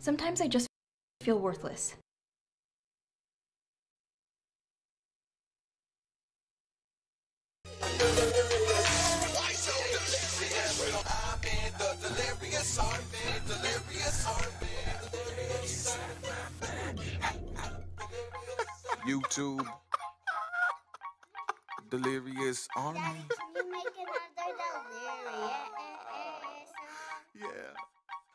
Sometimes I just feel worthless. YouTube. Delirious Army. You make another delirious. Yeah.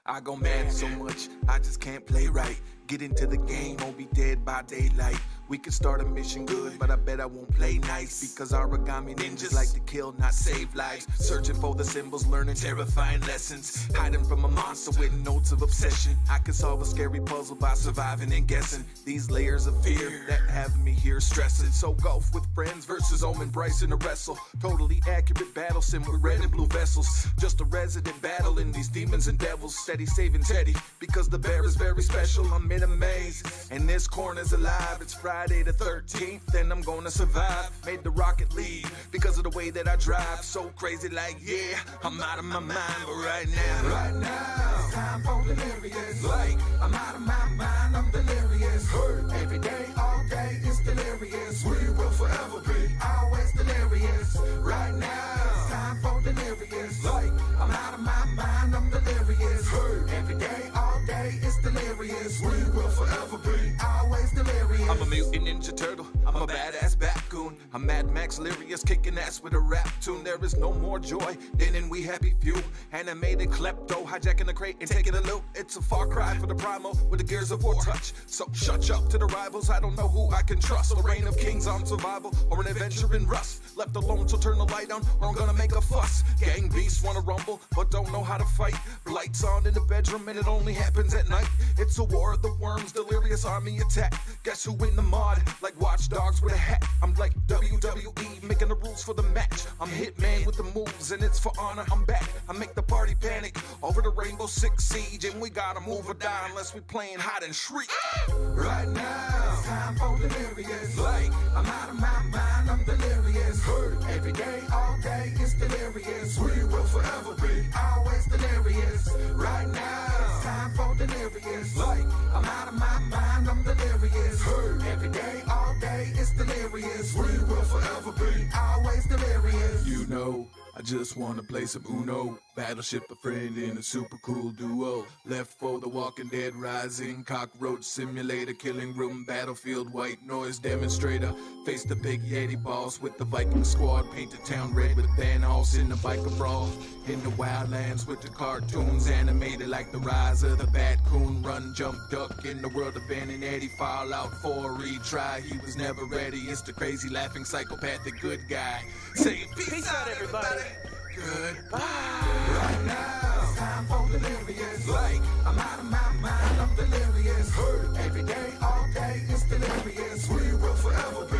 I go mad so much, I just can't play right. Get into the game, won't be dead by daylight. We can start a mission good, but I bet I won't play nice. Because origami ninjas like to kill, not save lives. Searching for the symbols, learning terrifying lessons. Hiding from a monster with notes of obsession. I can solve a scary puzzle by surviving and guessing. These layers of fear that have me here stressing. So golf with friends versus Omen Bryce in a wrestle. Totally accurate battle sim with red and blue vessels. Just a resident battling these demons and devils. Steady saving Teddy because the bear is very special. I'm in a maze and this corner's alive. It's Friday the 13th and I'm gonna survive. Made the rocket leave because of the way that I drive. So crazy, like yeah, I'm out of my mind. But right now, right now, it's time for delirious. Like I'm out of my mind, I'm delirious. Hurt every day, delirious. I'm a mutant ninja turtle. I'm a badass batcoon. I'm Mad Max Lyrious, kicking ass with a rap tune. There is no more joy than in We Happy Few. Animated klepto, hijacking the crate and taking a loot. It's a far cry for the primal with the gears of war touch. So shut up to the rivals. I don't know who I can trust. A reign of kings on survival or an adventure in rust. Left alone, so turn the light on or I'm gonna make a fuss. Gang beasts wanna rumble, but don't know how to fight. Lights on in the bedroom and it only happens at night. It's a war of the worms, delirious army attack. Guess who in the mod? Like watchdogs with a hat. I'm like WWE, making the rules for the match. I'm Hitman with the moves, and it's for honor. I'm back. I make the party panic over the Rainbow Six Siege, and we gotta move or die unless we playing hide and shriek. Right now, it's time for delirious. Like I'm out of my mind, I'm delirious. Every day, all day, it's delirious. We will forever be always delirious. Right now, it's time for delirious. Like I'm out of my mind, delirious. Hurt every day, all day, it's delirious. We will forever be always delirious. You know. I just wanna play some Uno. Battleship a friend in a super cool duo. Left for the Walking Dead Rising. Cockroach simulator, killing room, battlefield, white noise demonstrator. Face the big Yeti boss with the Viking squad. Paint the town red with Thanos in the biker brawl. In the wildlands with the cartoons animated like the rise of the Bat Coon. Run, jump, duck in the world of Ben and Eddie. Fallout 4 retry. He was never ready. It's the crazy, laughing, psychopathic good guy. Say peace, Peace out, everybody. Goodbye. Right now, it's time for delirious. Like, I'm out of my mind, I'm delirious. Hurt every day, all day, it's delirious. We will forever be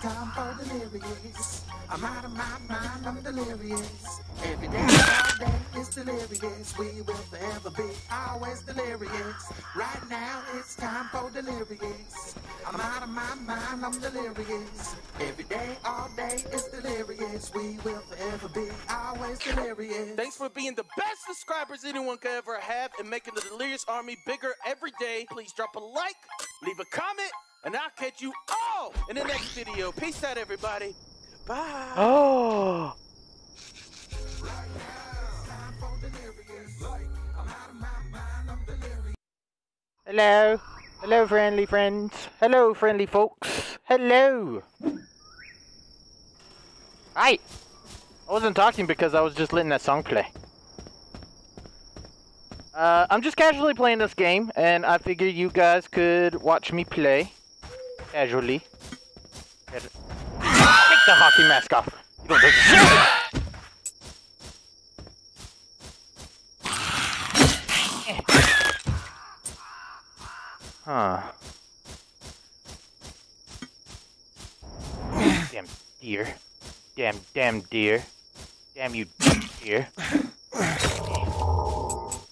time for delirious. I'm out of my mind, I'm delirious. Every day, all day, it's delirious. We will forever be always delirious. Right now, it's time for delirious. I'm out of my mind, I'm delirious. Every day, all day, it's delirious. We will forever be always delirious. Thanks for being the best subscribers anyone could ever have and making the Delirious Army bigger every day. Please drop a like, leave a comment, and I'll catch you all in the next video. Peace out, everybody. Bye. Oh. Hello. Hello, friendly friends. Hello, friendly folks. Hello. Hi. I wasn't talking because I was just letting that song play. Uh, I'm just casually playing this game, and I figured you guys could watch me play casually. Take the hockey mask off. You don't deserve it. Huh. Damn deer. Damn, damn deer. Damn you, deer.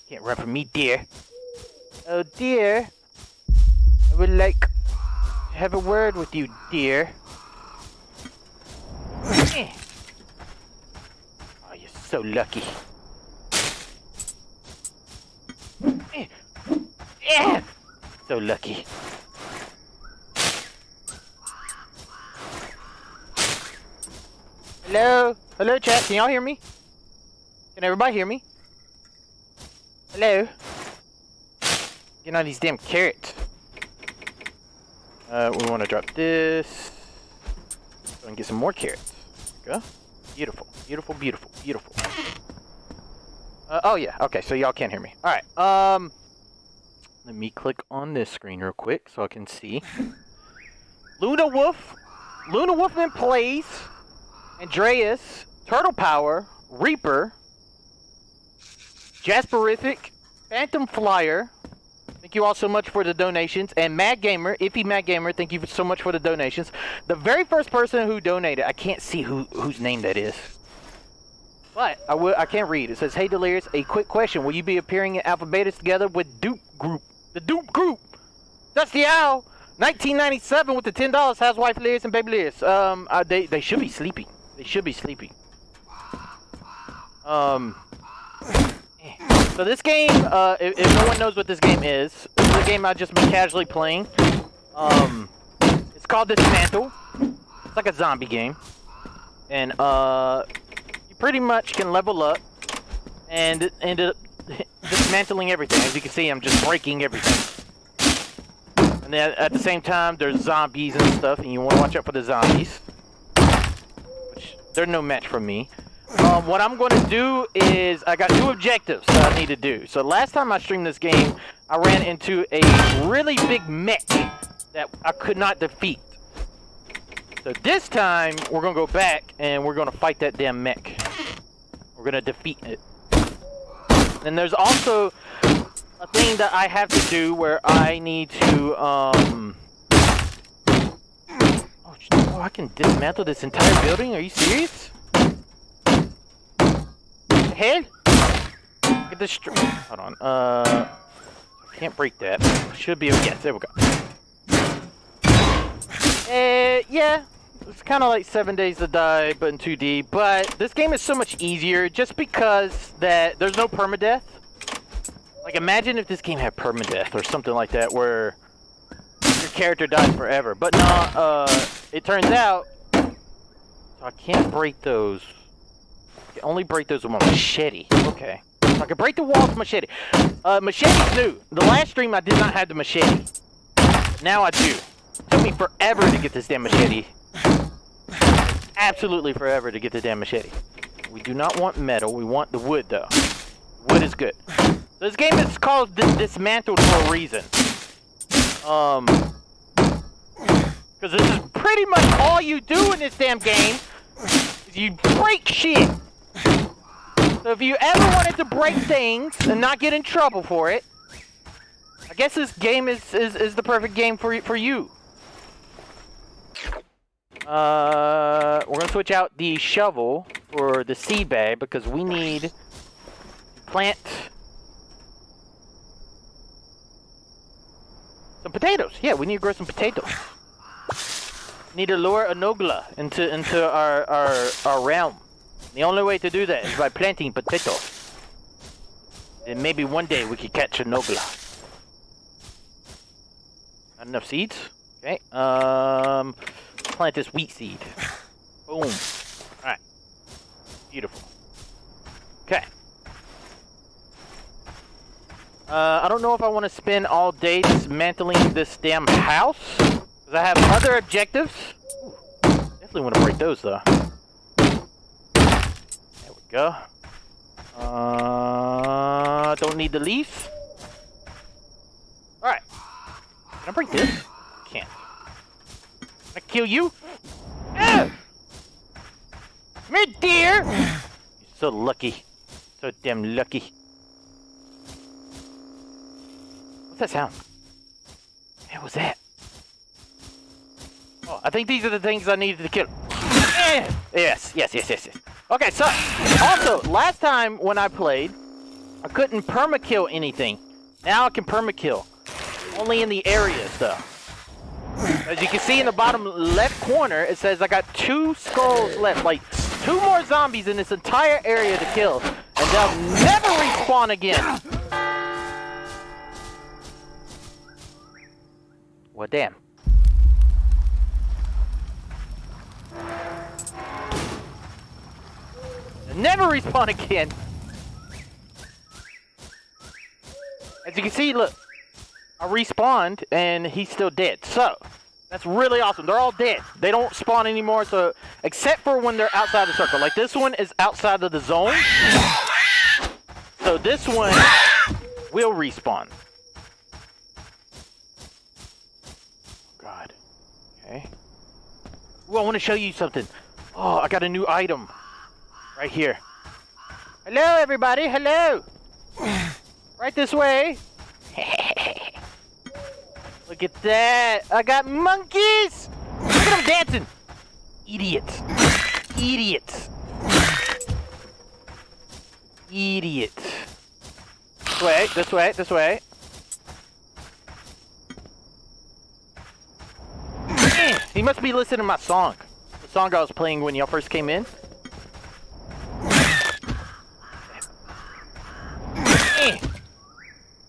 Can't run from me, deer. Oh, dear. I would like have a word with you, dear. Eh. Oh, you're so lucky. Eh. Eh. So lucky. Hello? Hello, chat. Can y'all hear me? Can everybody hear me? Hello? Get on these damn carrots. Uh, we want to drop this. And get some more carrots. Go. Beautiful, beautiful, beautiful, beautiful. Uh, oh yeah, okay, so y'all can't hear me. Alright, um... Let me click on this screen real quick so I can see. Luna Wolf, Luna Wolfman plays, Andreas, Turtle Power, Reaper, Jasperific, Phantom Flyer. You all so much for the donations. And Mad Gamer, Iffy Mad Gamer, thank you so much for the donations. The very first person who donated, I can't see who whose name that is. But I will I can't read. It says, Hey Delirious, a quick question. Will you be appearing in Alpha Alphabetas together with Dupe Group? The Dupe Group! Dusty Owl! 1997 with the $10 Housewife Liz and Baby Liz. Um, uh, they, they should be sleeping. They should be sleeping. Um, so this game, uh, if, if, no one knows what this game is, this is a game I've just been casually playing. Um, it's called Dysmantle. It's like a zombie game. And, uh, you pretty much can level up and end up dismantling everything. As you can see, I'm just breaking everything. And then at the same time, there's zombies and stuff, and you want to watch out for the zombies. Which, they're no match for me. Um, what I'm going to do is, I got two objectives that I need to do. So last time I streamed this game, I ran into a really big mech that I could not defeat. So this time, we're going to go back, and we're going to fight that damn mech. We're going to defeat it. And there's also a thing that I have to do where I need to, um... Oh, oh, I can dismantle this entire building? Are you serious? Hell? Get this Hold on. Uh... Can't break that. Should be... Yes, there we go. Uh, yeah. It's kind of like Seven Days to Die, but in 2D. But this game is so much easier just because that there's no permadeath. Like, imagine if this game had permadeath or something like that, where your character dies forever. But no, uh, it turns out, so I can't break those. Only break those with my machete. Okay. So I can break the walls with machete. Uh, machete's new. The last stream I did not have the machete. Now I do. Took me forever to get this damn machete absolutely forever to get the damn machete. We do not want metal. We want the wood, though. Wood is good. This game is called Dismantled for a reason. Um... Because this is pretty much all you do in this damn game. You break shit. So if you ever wanted to break things and not get in trouble for it, I guess this game is, is, is the perfect game for, for you. Uh, we're gonna switch out the shovel for the seed bag because we need plant some potatoes. Yeah, we need to grow some potatoes. Need to lure a Nogla into into our our our realm. The only way to do that is by planting potatoes. And maybe one day we could catch a Nogla. Not enough seeds. Okay. Um plant this wheat seed. Boom. Alright. Beautiful. Okay. Uh, I don't know if I want to spend all day dismantling this damn house. Because I have other objectives. Ooh, definitely want to break those, though. Go. Uh, don't need the leaf. Alright. Can I break this? Can't. Can I kill you? Ah! Me dear! You're so lucky. So damn lucky. What's that sound? What was that? Oh, I think these are the things I needed to kill. Eh, Yes, yes, yes, yes, yes. Okay, so also last time when I played, I couldn't permakill anything. Now I can permakill. Only in the areas though. As you can see in the bottom left corner, it says I got two skulls left. Like two more zombies in this entire area to kill. And they'll never respawn again. Well damn. Never respawn again. As you can see, look. I respawned and he's still dead. So, that's really awesome. They're all dead. They don't spawn anymore, so except for when they're outside the circle. Like this one is outside of the zone. So this one will respawn. God. Okay. Ooh, I want to show you something. Oh, I got a new item. Right here. Hello, everybody. Hello. Right this way. Look at that! I got monkeys! Look at them dancing! Idiots! Idiots! Idiots! This way, this way, this way. He must be listening to my song. The song I was playing when y'all first came in.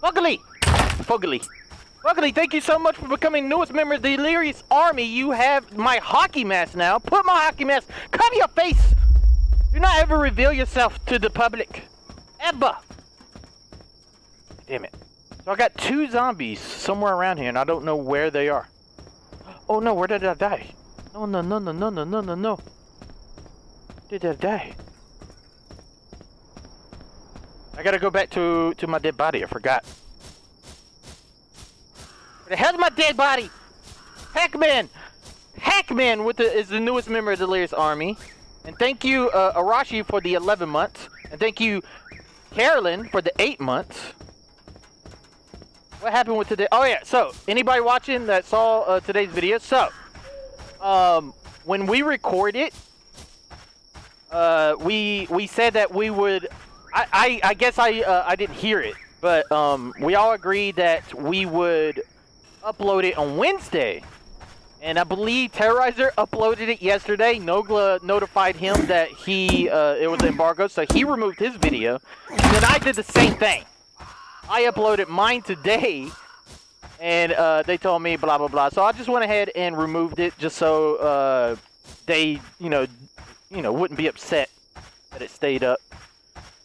Fugly! Fugly. Luckily, thank you so much for becoming newest member of the Delirious Army. You have my hockey mask now. Put my hockey mask. Cover your face. Do not ever reveal yourself to the public. Ever. Damn it. So I got two zombies somewhere around here, and I don't know where they are. Oh no, where did I die? No, no, no, no, no, no, no, no, no. Did I die? I gotta go back to to my dead body. I forgot. Where the hell's my dead body? Hackman! Hackman with the, is the newest member of the Delirious Army. And thank you, uh, Arashi, for the 11 months. And thank you, Carolyn, for the 8 months. What happened with today? Oh, yeah. So, anybody watching that saw uh, today's video? So, um, when we recorded, uh, we we said that we would. I I, guess I uh, I didn't hear it, but um, we all agreed that we would upload it on Wednesday. And I believe Terroriser uploaded it yesterday. Nogla notified him that he uh, it was embargo, so he removed his video. And then I did the same thing. I uploaded mine today, and uh, they told me blah blah blah. So I just went ahead and removed it just so uh, they, you know, you know, wouldn't be upset that it stayed up.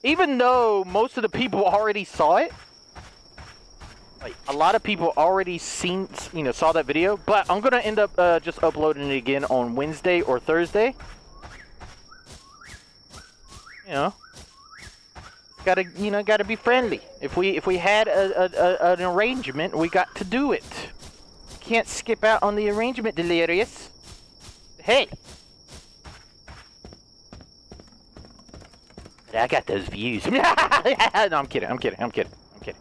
Even though most of the people already saw it, like a lot of people already seen, you know, saw that video. But I'm gonna end up uh, just uploading it again on Wednesday or Thursday. You know, gotta, you know, gotta be friendly. If we if we had a, a, a, an arrangement, we got to do it. Can't skip out on the arrangement, delirious. Hey. I got those views. no, I'm kidding. I'm kidding. I'm kidding. I'm kidding.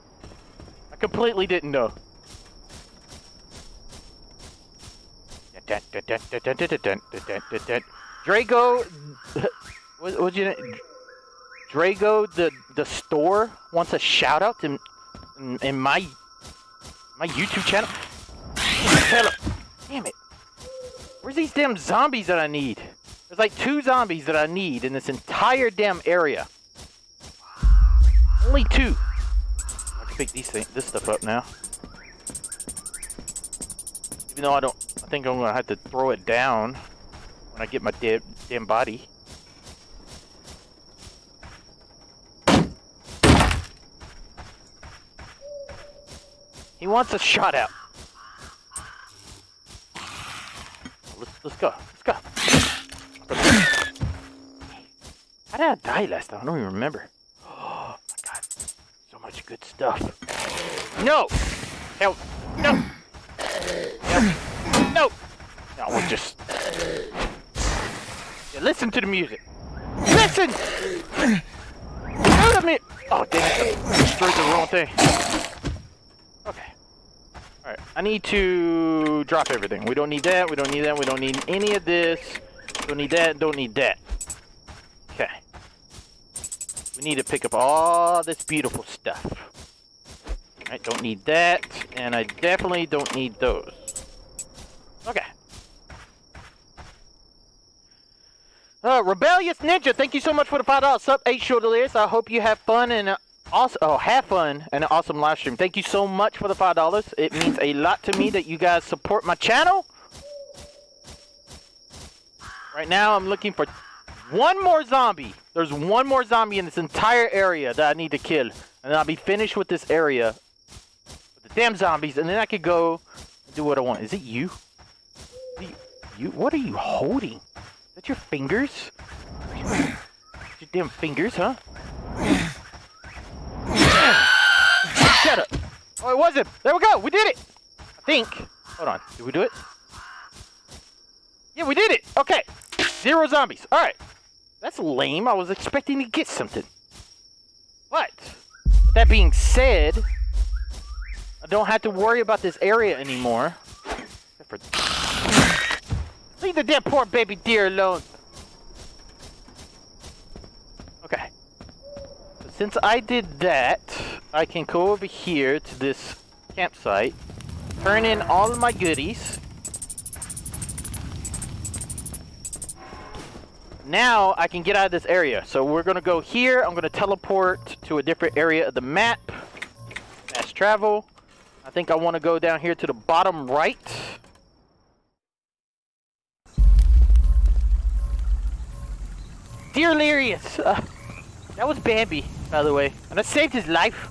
I completely didn't know. Drago, what was your name? Drago, the the store wants a shout out in in, in my my YouTube channel. Damn it! Where's these damn zombies that I need? There's like two zombies that I need in this entire damn area. Only two. I can pick these things, this stuff up now. Even though I don't, I think I'm gonna have to throw it down when I get my dead damn body. He wants a shot out. Let's let's go. Let's go. How did I die last time? I don't even remember. Oh my god. So much good stuff. No! Help! No! Help! No! No, we'll just... Yeah, listen to the music. Listen! Go to me! Oh, dang it. I destroyed the wrong thing. Okay. Alright. I need to drop everything. We don't need that. We don't need that. We don't need any of this. Don't need that. Don't need that. We need to pick up all this beautiful stuff. I don't need that, and I definitely don't need those. Okay. Uh, Rebellious Ninja, thank you so much for the five dollars sub. Eight delirious. I hope you have fun and also oh have fun and an awesome live stream. Thank you so much for the five dollars. It means a lot to me that you guys support my channel. Right now, I'm looking for one more zombie. There's one more zombie in this entire area that I need to kill, and then I'll be finished with this area. With the damn zombies, and then I could go do what I want. Is it you? Is it you? What are you holding? Is that your fingers? your damn fingers, huh? Shut up. Oh, it wasn't. There we go. We did it. I think. Hold on. Did we do it? Yeah, we did it. Okay. Zero zombies. All right. That's lame. I was expecting to get something. But, that being said, I don't have to worry about this area anymore. Leave the damn poor baby deer alone. Okay. So since I did that, I can go over here to this campsite, turn in all of my goodies. Now I can get out of this area. So we're gonna go here. I'm gonna teleport to a different area of the map. Fast travel. I think I want to go down here to the bottom right. Dear uh, that was Bambi, by the way, and I saved his life.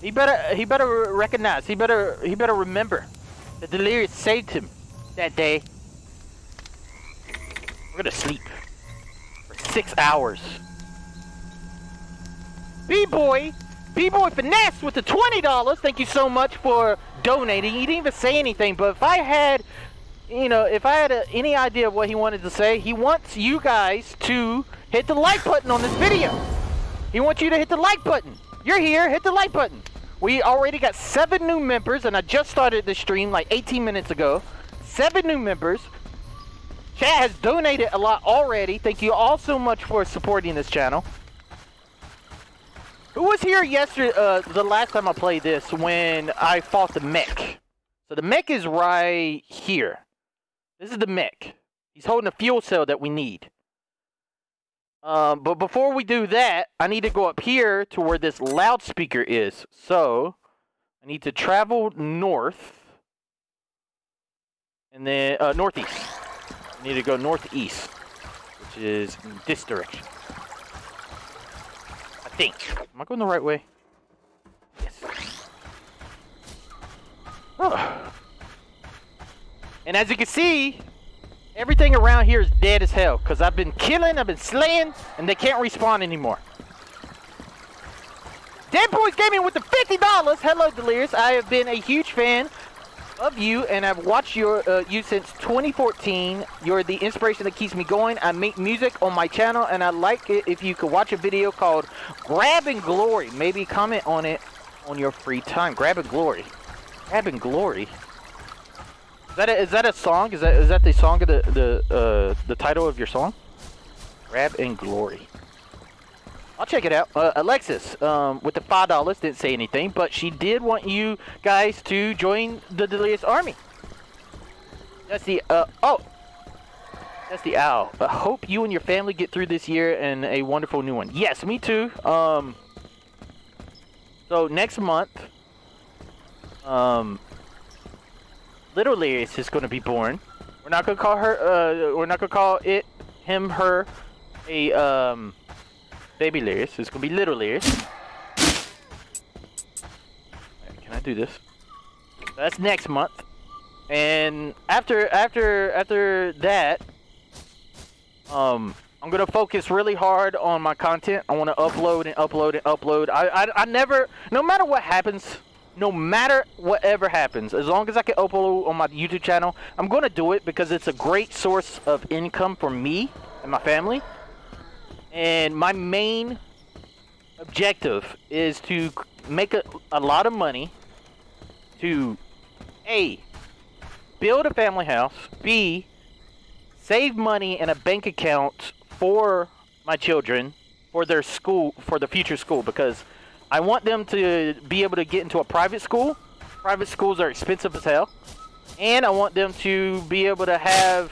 He better, he better recognize, he better, he better remember that Delirious saved him that day. We're gonna sleep six hours. B-boy, B-boy finesse with the twenty dollars. Thank you so much for donating. He didn't even say anything, but if I had you know, if I had a, any idea of what he wanted to say, he wants you guys to hit the like button on this video. He wants you to hit the like button. You're here, hit the like button. We already got seven new members, and I just started the stream like 18 minutes ago. Seven new members. Chat has donated a lot already. Thank you all so much for supporting this channel. Who was here yesterday, uh, the last time I played this, when I fought the mech? So the mech is right here. This is the mech. He's holding a fuel cell that we need. Um, but before we do that, I need to go up here to where this loudspeaker is. So, I need to travel north. And then, uh, northeast. Need to go northeast. Which is in this direction. I think. Am I going the right way? Yes. Oh. And as you can see, everything around here is dead as hell. Because I've been killing, I've been slaying, and they can't respawn anymore. Dead Boys Gaming with the $50! Hello, Delirious. I have been a huge fan of you, and I've watched your uh, you since 2014. You're the inspiration that keeps me going. I make music on my channel, and I'd like it if you could watch a video called Grab and Glory. Maybe comment on it on your free time. Grab and Glory. Grab and Glory? Is that a, is that a song? Is that is that the song of the the uh, the title of your song? Grab and Glory. I'll check it out. Uh, Alexis, um, with the five dollars, didn't say anything, but she did want you guys to join the Delirious Army. That's the uh oh. That's the owl. I hope you and your family get through this year and a wonderful new one. Yes, me too. Um. So next month, um, Little Lirius is going to be born. We're not going to call her. Uh, we're not going to call it, him, her, a um, baby Lirius. It's going to be Little. Right, can I do this? That's next month. And after after after that, um, I'm gonna focus really hard on my content. I want to upload and upload and upload. I, I I never, no matter what happens, no matter whatever happens, as long as I can upload on my YouTube channel, I'm to do it because it's a great source of income for me and my family. And my main objective is to make a, a lot of money to A. Build a family house. B. Save money in a bank account for my children for their school for the future school because I want them to be able to get into a private school. Private schools are expensive as hell. And I want them to be able to have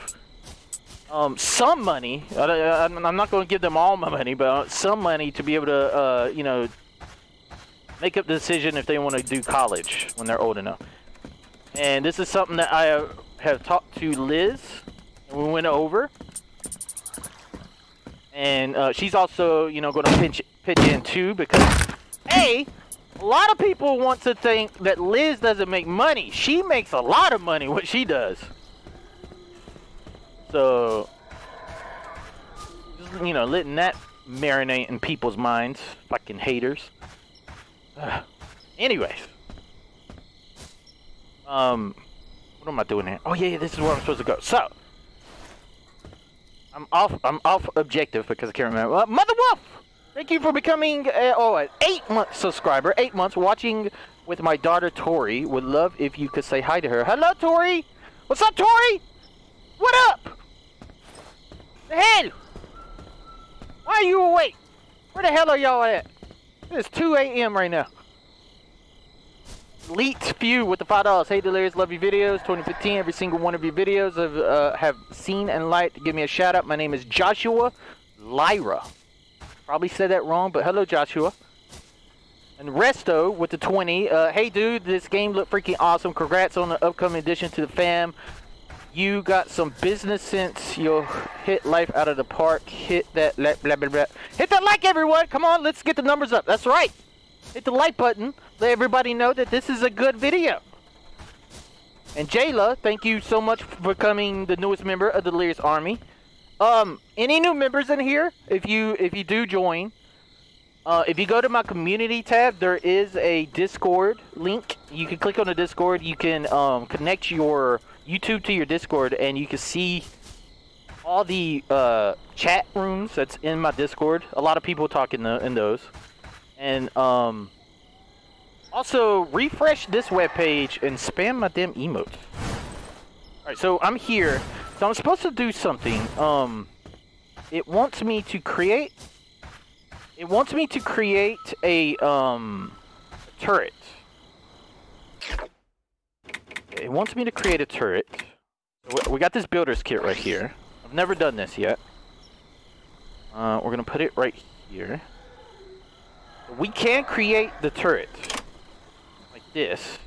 um, some money. I, I'm not going to give them all my money, but some money to be able to, uh, you know, make up the decision if they want to do college when they're old enough. And this is something that I have talked to Liz, and we went over. And uh, she's also, you know, going to pitch, pitch in too because, A, a lot of people want to think that Liz doesn't make money. She makes a lot of money what she does. So, you know, letting that marinate in people's minds. Fucking haters. Ugh. Anyways. Um, what am I doing here? Oh yeah, yeah, this is where I'm supposed to go. So, I'm off. I'm off objective because I can't remember. Uh, Mother Wolf, thank you for becoming uh, oh an eight month subscriber. Eight months watching with my daughter Tori. Would love if you could say hi to her. Hello, Tori. What's up, Tori? What up? The hell? Why are you awake? Where the hell are y'all at? It's 2 a.m. right now. Elite Few with the five dollars. Hey Delirious, love your videos. 2015, every single one of your videos have uh, have seen and liked. Give me a shout out. My name is Joshua Lyra. Probably said that wrong, but hello Joshua. And Resto with the 20. Uh, hey dude, this game looked freaking awesome. Congrats on the upcoming addition to the fam. You got some business sense. You'll hit life out of the park. Hit that blah blah blah. Hit that like, everyone. Come on, let's get the numbers up. That's right. Hit the like button. Let everybody know that this is a good video. And Jayla, thank you so much for becoming the newest member of the Delirious Army. Um, any new members in here? If you if you do join, uh, if you go to my community tab, there is a Discord link. You can click on the Discord. You can um, connect your YouTube to your Discord, and you can see all the uh, chat rooms that's in my Discord. A lot of people talk in, the, in those. And um, also refresh this web page and spam my damn emotes. All right, so I'm here. So I'm supposed to do something. Um, it wants me to create. It wants me to create a um turret. It wants me to create a turret. We- got this builder's kit right here. I've never done this yet. Uh, we're gonna put it right here. We can create the turret like this.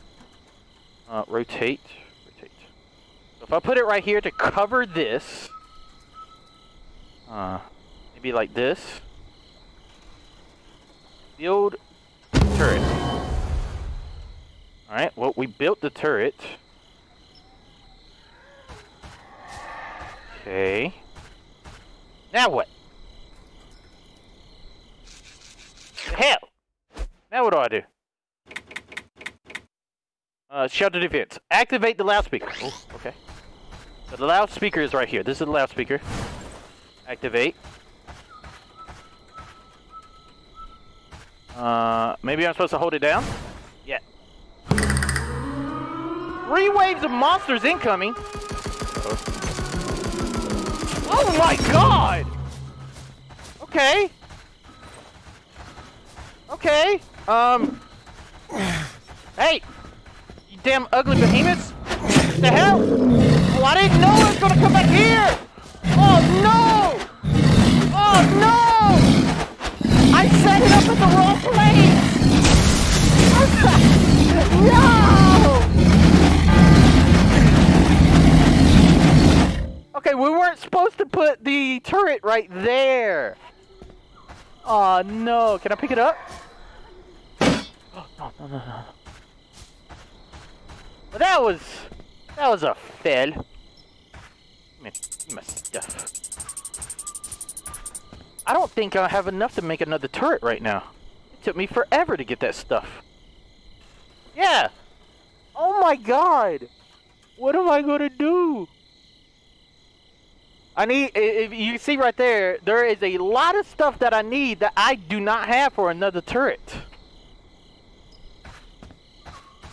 Uh, rotate, rotate. So if I put it right here to cover this, uh, maybe like this. Build turret. All right. Well, we built the turret. Okay. Now what? Hell! Now what do I do? Uh, shelter defense. Activate the loudspeaker. Oh, okay. So the loudspeaker is right here. This is the loudspeaker. Activate. Uh, maybe I'm supposed to hold it down? Yeah. Three waves of monsters incoming. Oh my god! Okay. Okay. Um. Hey! You damn ugly behemoths! What the hell? Oh, I didn't know it was gonna come back here! Oh no! Oh no! I set it up at the wrong place! no! Okay, we weren't supposed to put the turret right there. Oh no! Can I pick it up? Oh, no, no, no, no. Well, that was that was a fail. My stuff. I don't think I have enough to make another turret right now. It took me forever to get that stuff. Yeah. Oh my god. What am I gonna do? I need, if you see right there, there is a lot of stuff that I need that I do not have for another turret.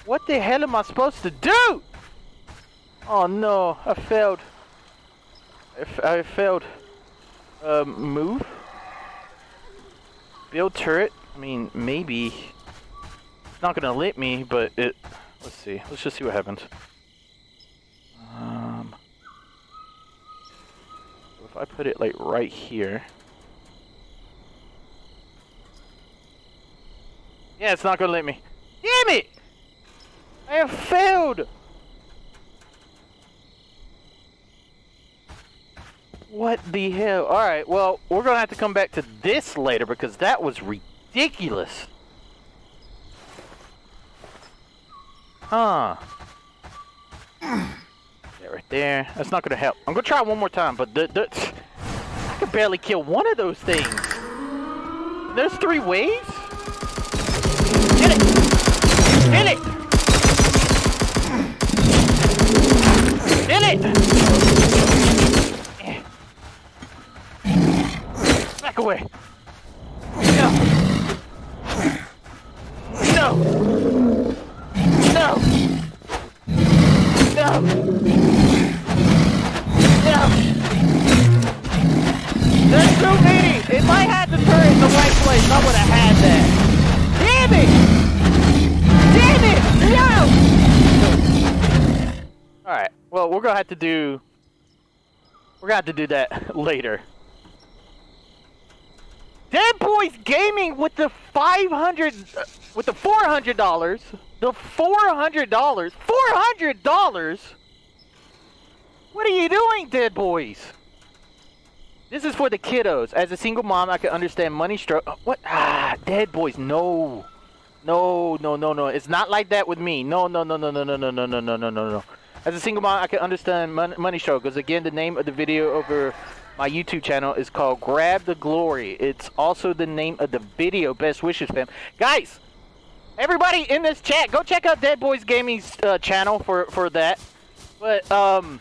What the hell am I supposed to do? Oh no, I failed. I, failed. Um, move? Build turret? I mean, maybe. It's not gonna let me, but it... Let's see. Let's just see what happens. Um... If I put it, like, right here... Yeah, it's not gonna let me. Damn it! I have failed! What the hell? Alright, well, we're gonna have to come back to this later because that was ridiculous. Huh. Right there. That's not gonna help. I'm gonna try one more time, but the, the, I could barely kill one of those things. There's three ways? Get it! Get it! Get it! Back away! To do... We're gonna have to do that later. Dead Boys Gaming with the 500... uh, with the $400. The $400. $400? What are you doing, Dead Boys? This is for the kiddos. As a single mom, I can understand money struggle. What? Ah, Dead Boys, no. No, no, no, no. It's not like that with me. No, no, no, no, no, no, no, no, no, no, no, no, no. As a single mom, I can understand mon money struggles. Again, the name of the video over my YouTube channel is called Grab the Glory. It's also the name of the video. Best wishes, fam. Guys, everybody in this chat, go check out Dead Boys Gaming's uh, channel for for that. But um,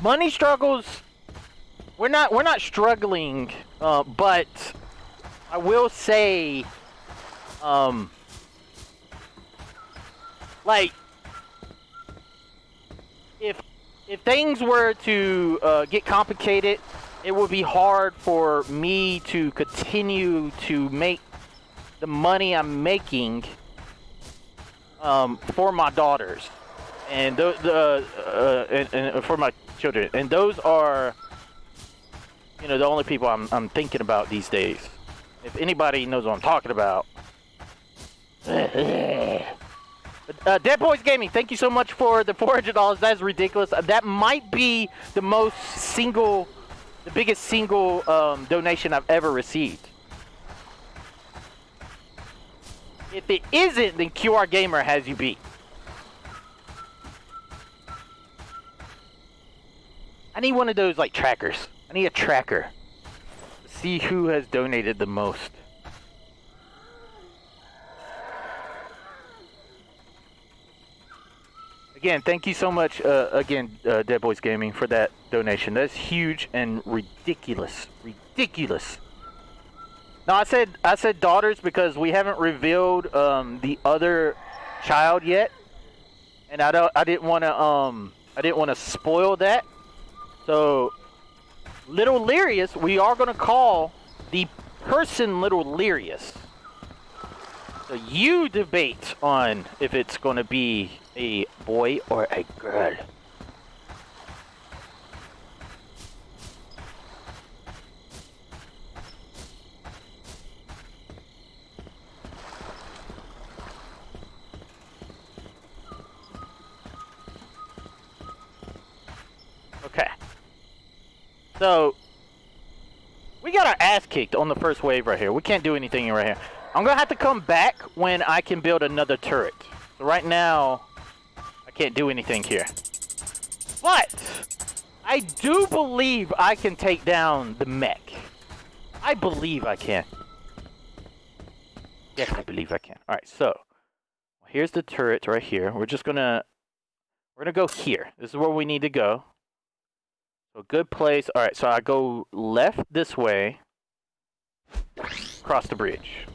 money struggles. We're not we're not struggling, uh, but I will say, um, like if if things were to uh, get complicated, it would be hard for me to continue to make the money I'm making um, for my daughters and the, the uh, and, and for my children, and those are you know the only people I'm I'm thinking about these days. If anybody knows what I'm talking about. Uh, Dead Boys Gaming, thank you so much for the $400. That is ridiculous. Uh, That might be the most single, the biggest single um, donation I've ever received. If it isn't, then QR Gamer has you beat. I need one of those like trackers. I need a tracker. See who has donated the most. Again, thank you so much, uh, again, uh, Dead Boys Gaming, for that donation. That's huge and ridiculous. Ridiculous. Now, I said I said daughters because we haven't revealed um, the other child yet, and I don't. I didn't want to. Um, I didn't want to spoil that. So, Little Lirius, we are going to call the person Little Lirius. So you debate on if it's going to be a boy or a girl. Okay. So, we got our ass kicked on the first wave right here. We can't do anything right here. I'm gonna have to come back when I can build another turret. So right now, I can't do anything here. But, I do believe I can take down the mech. I believe I can. Yes, I believe I can. Alright, so, here's the turret right here. We're just gonna, we're gonna go here. This is where we need to go. So good place. All right, so I go left this way, cross the bridge.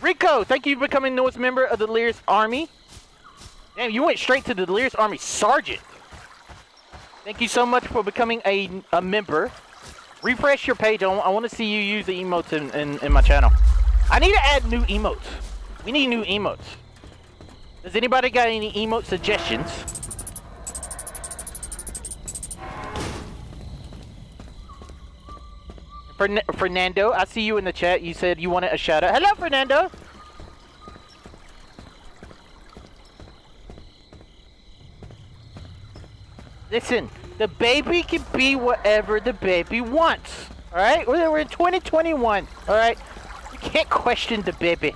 Rico, thank you for becoming newest member of the Delirious Army. Damn, you went straight to the Delirious Army Sergeant. Thank you so much for becoming a, a member. Refresh your page. I want to see you use the emotes in, in, in my channel. I need to add new emotes. We need new emotes. Does anybody got any emote suggestions? Fern Fernando, I see you in the chat. You said you wanted a shout out. Hello, Fernando. Listen, the baby can be whatever the baby wants. All right, we're, we're in 2021. All right, you can't question the baby.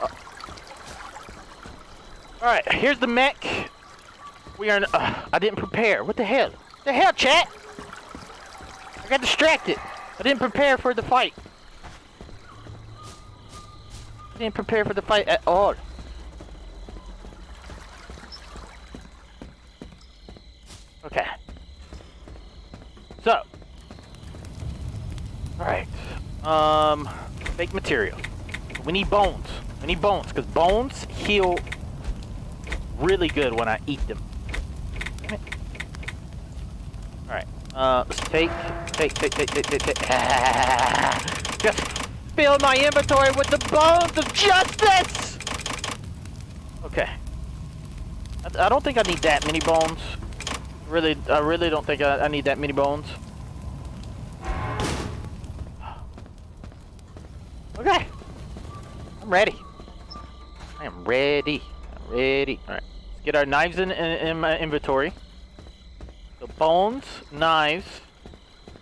Uh, all right, here's the mech. We are. Uh, I didn't prepare. What the hell? The hell, chat? I got distracted. I didn't prepare for the fight. I didn't prepare for the fight at all. Okay. So. Alright. Um, fake material. We need bones. We need bones, because bones heal really good when I eat them. Alright. Uh, take, take, take, take, take, take, take. Just fill my inventory with the bones of justice! Okay. I, I don't think I need that many bones. Really, I really don't think I, I need that many bones. Okay. I'm ready. I am ready. I'm ready. Alright. Let's get our knives in, in, in my inventory. The bones, knives.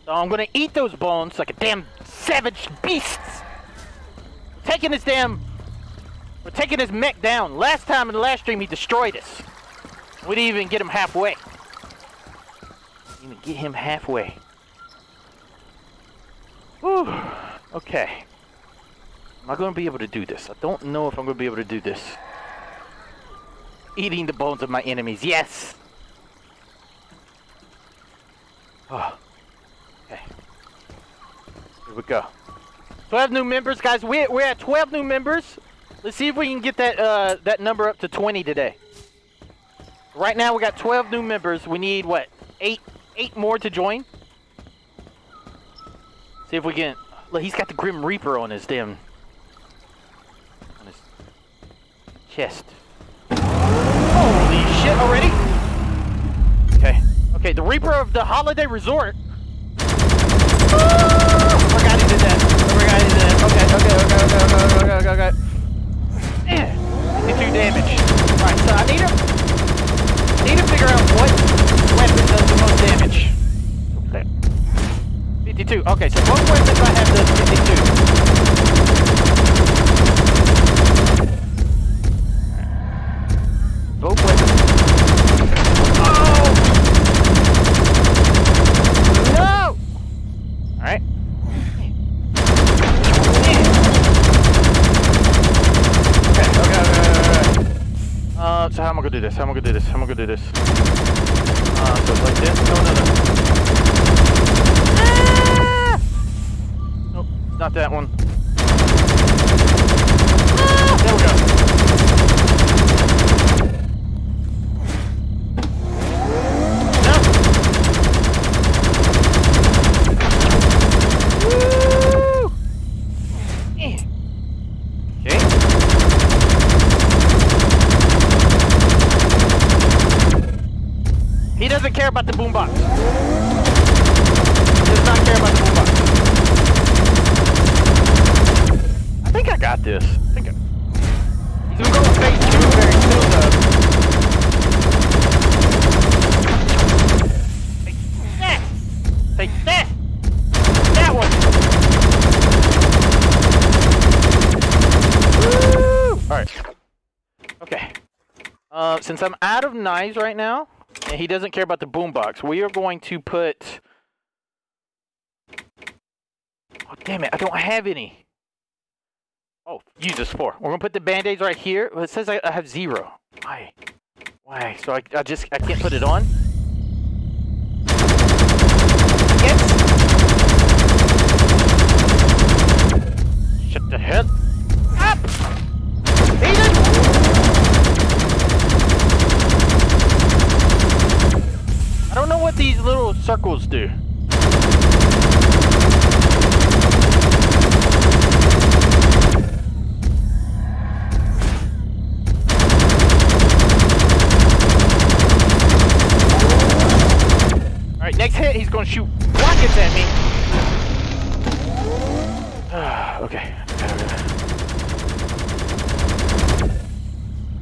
So I'm gonna eat those bones like a damn savage beast. We're taking this damn... We're taking this mech down. Last time in the last stream he destroyed us. We didn't even get him halfway. Even get him halfway. Whew. Okay. Am I going to be able to do this? I don't know if I'm going to be able to do this. Eating the bones of my enemies. Yes! Oh. Okay. Here we go. 12 new members, guys. We're, we're at 12 new members. Let's see if we can get that uh, that number up to 20 today. Right now, we got 12 new members. We need, what, 8 eight more to join. See if we can. Look, he's got the Grim Reaper on his damn. on his chest. Holy shit! Already? Okay. Okay, the Reaper of the Holiday Resort. Ah! I forgot he did that. I forgot he did that. Okay, okay, okay, okay, okay, okay, okay, okay. Yeah. 52 damage. Alright, so I need to need to figure out what weapon does the most damage? Okay. 52. Okay, so what weapons I have does 52? Both weapons. Oh! No! Alright. Okay, okay, okay, okay. Uh, so how am I right now, and he doesn't care about the boombox. We are going to put... Oh, damn it, I don't have any. Oh, use this four. We're gonna put the band-aids right here. It says I, I, have zero. Why? Why? So I, I just, I can't put it on? Yes! Shut the hell. up! He what these little circles do. Alright, next hit, he's gonna shoot rockets at me. okay.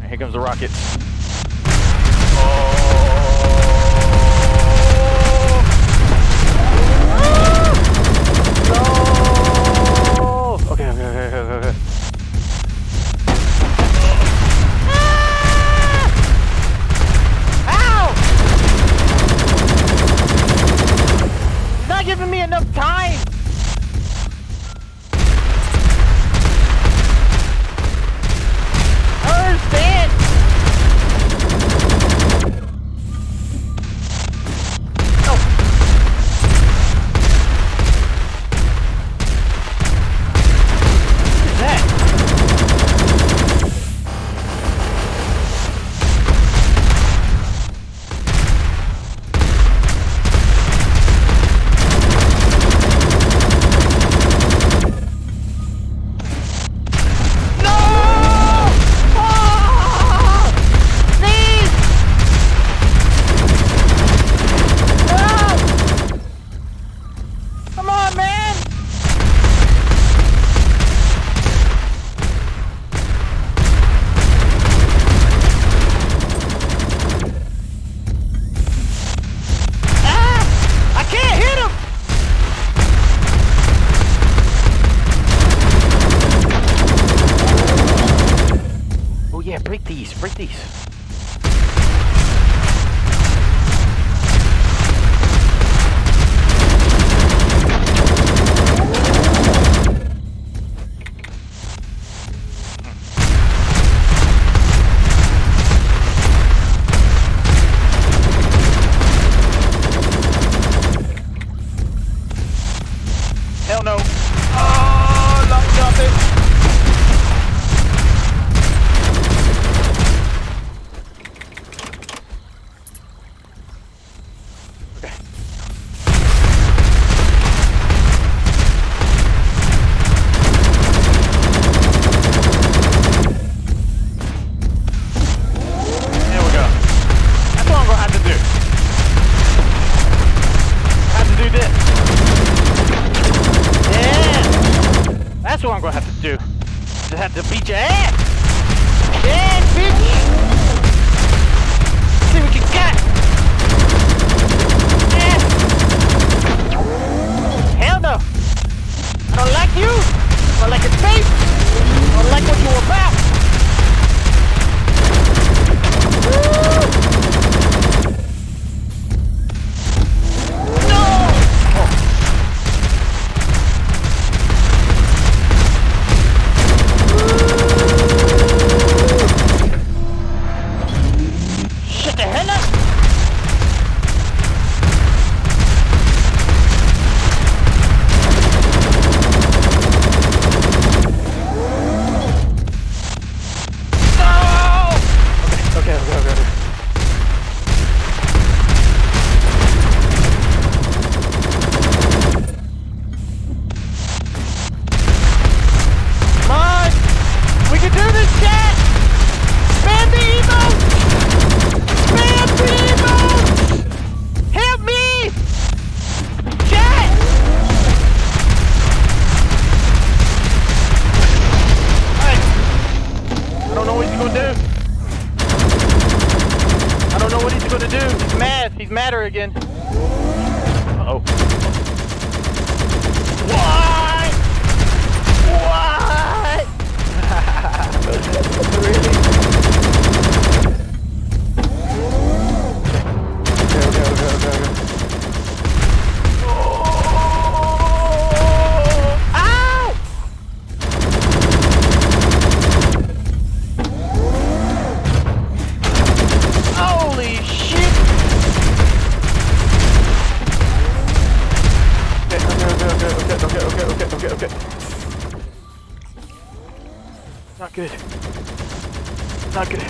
Here comes the rocket. Oh. No! Okay, okay, okay, okay, okay. Ah! Ow! He's not giving me enough time! Understand? Not good.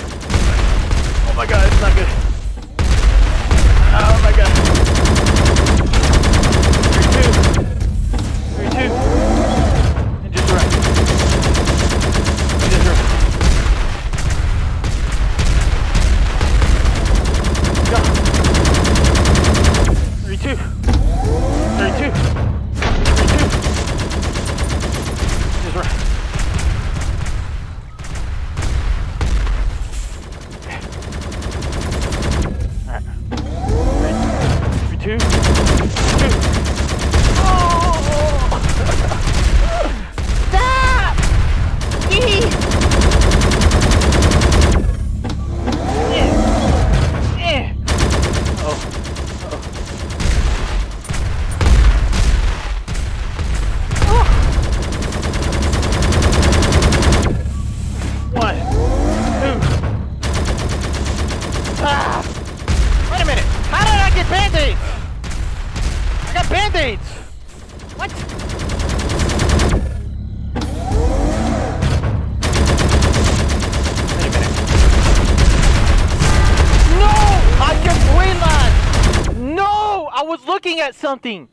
Something!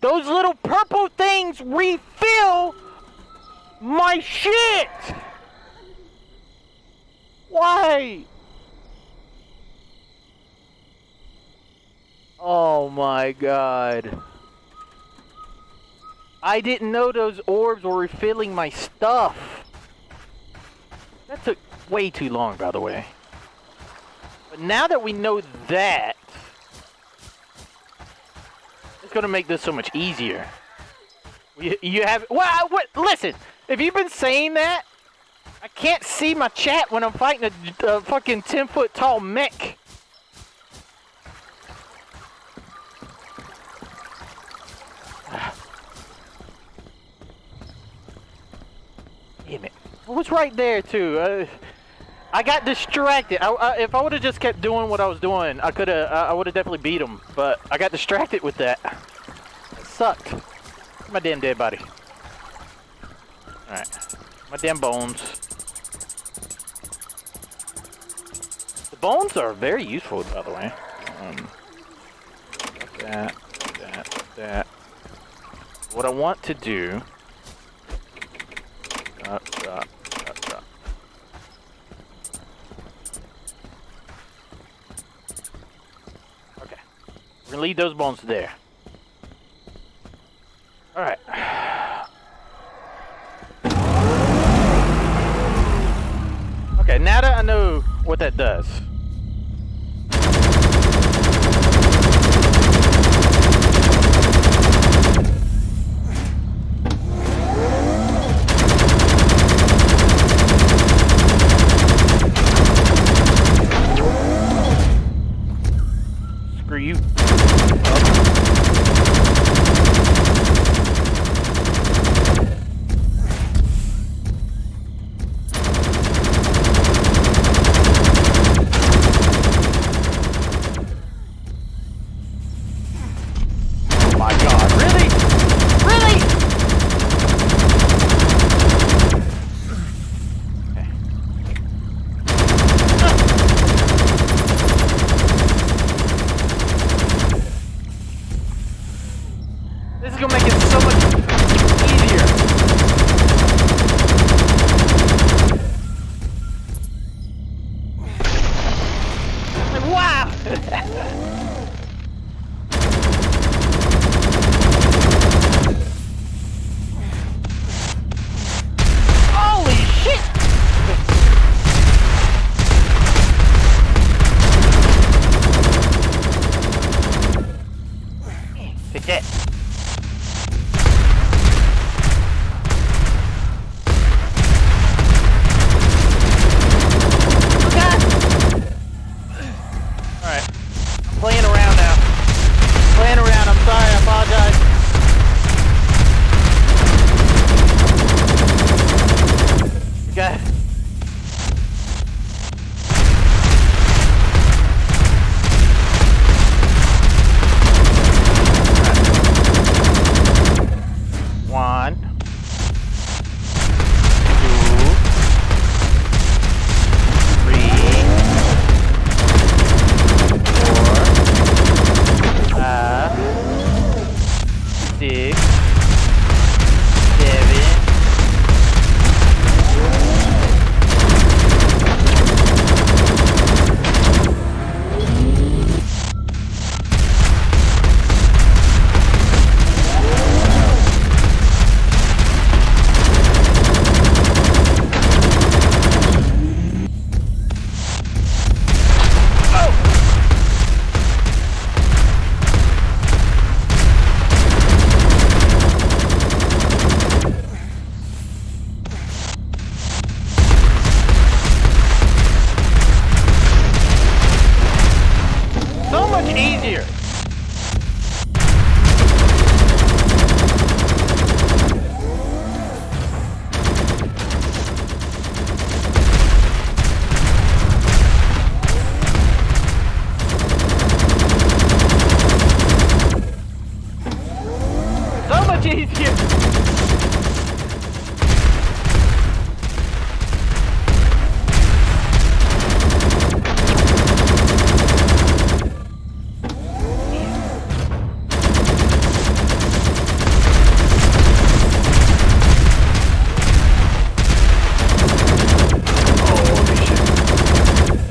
Those little purple things refill my shit! Why? Oh my god. I didn't know those orbs were refilling my stuff. That took way too long, by the way. But now that we know that, gonna make this so much easier. You, you have, well, what, listen, if you've been saying that, I can't see my chat when I'm fighting a, a fucking 10 foot tall mech. Damn it. I was right there too. Uh, I got distracted. I, I, if I would have just kept doing what I was doing, I could have. I would have definitely beat him. But I got distracted with that. It sucked. My damn dead body. All right. My damn bones. The bones are very useful, by the way. Um, that, that, that. What I want to do. Drop, drop, drop, drop. Okay. We're leave those bones there. Alright. Okay, now that I know what that does.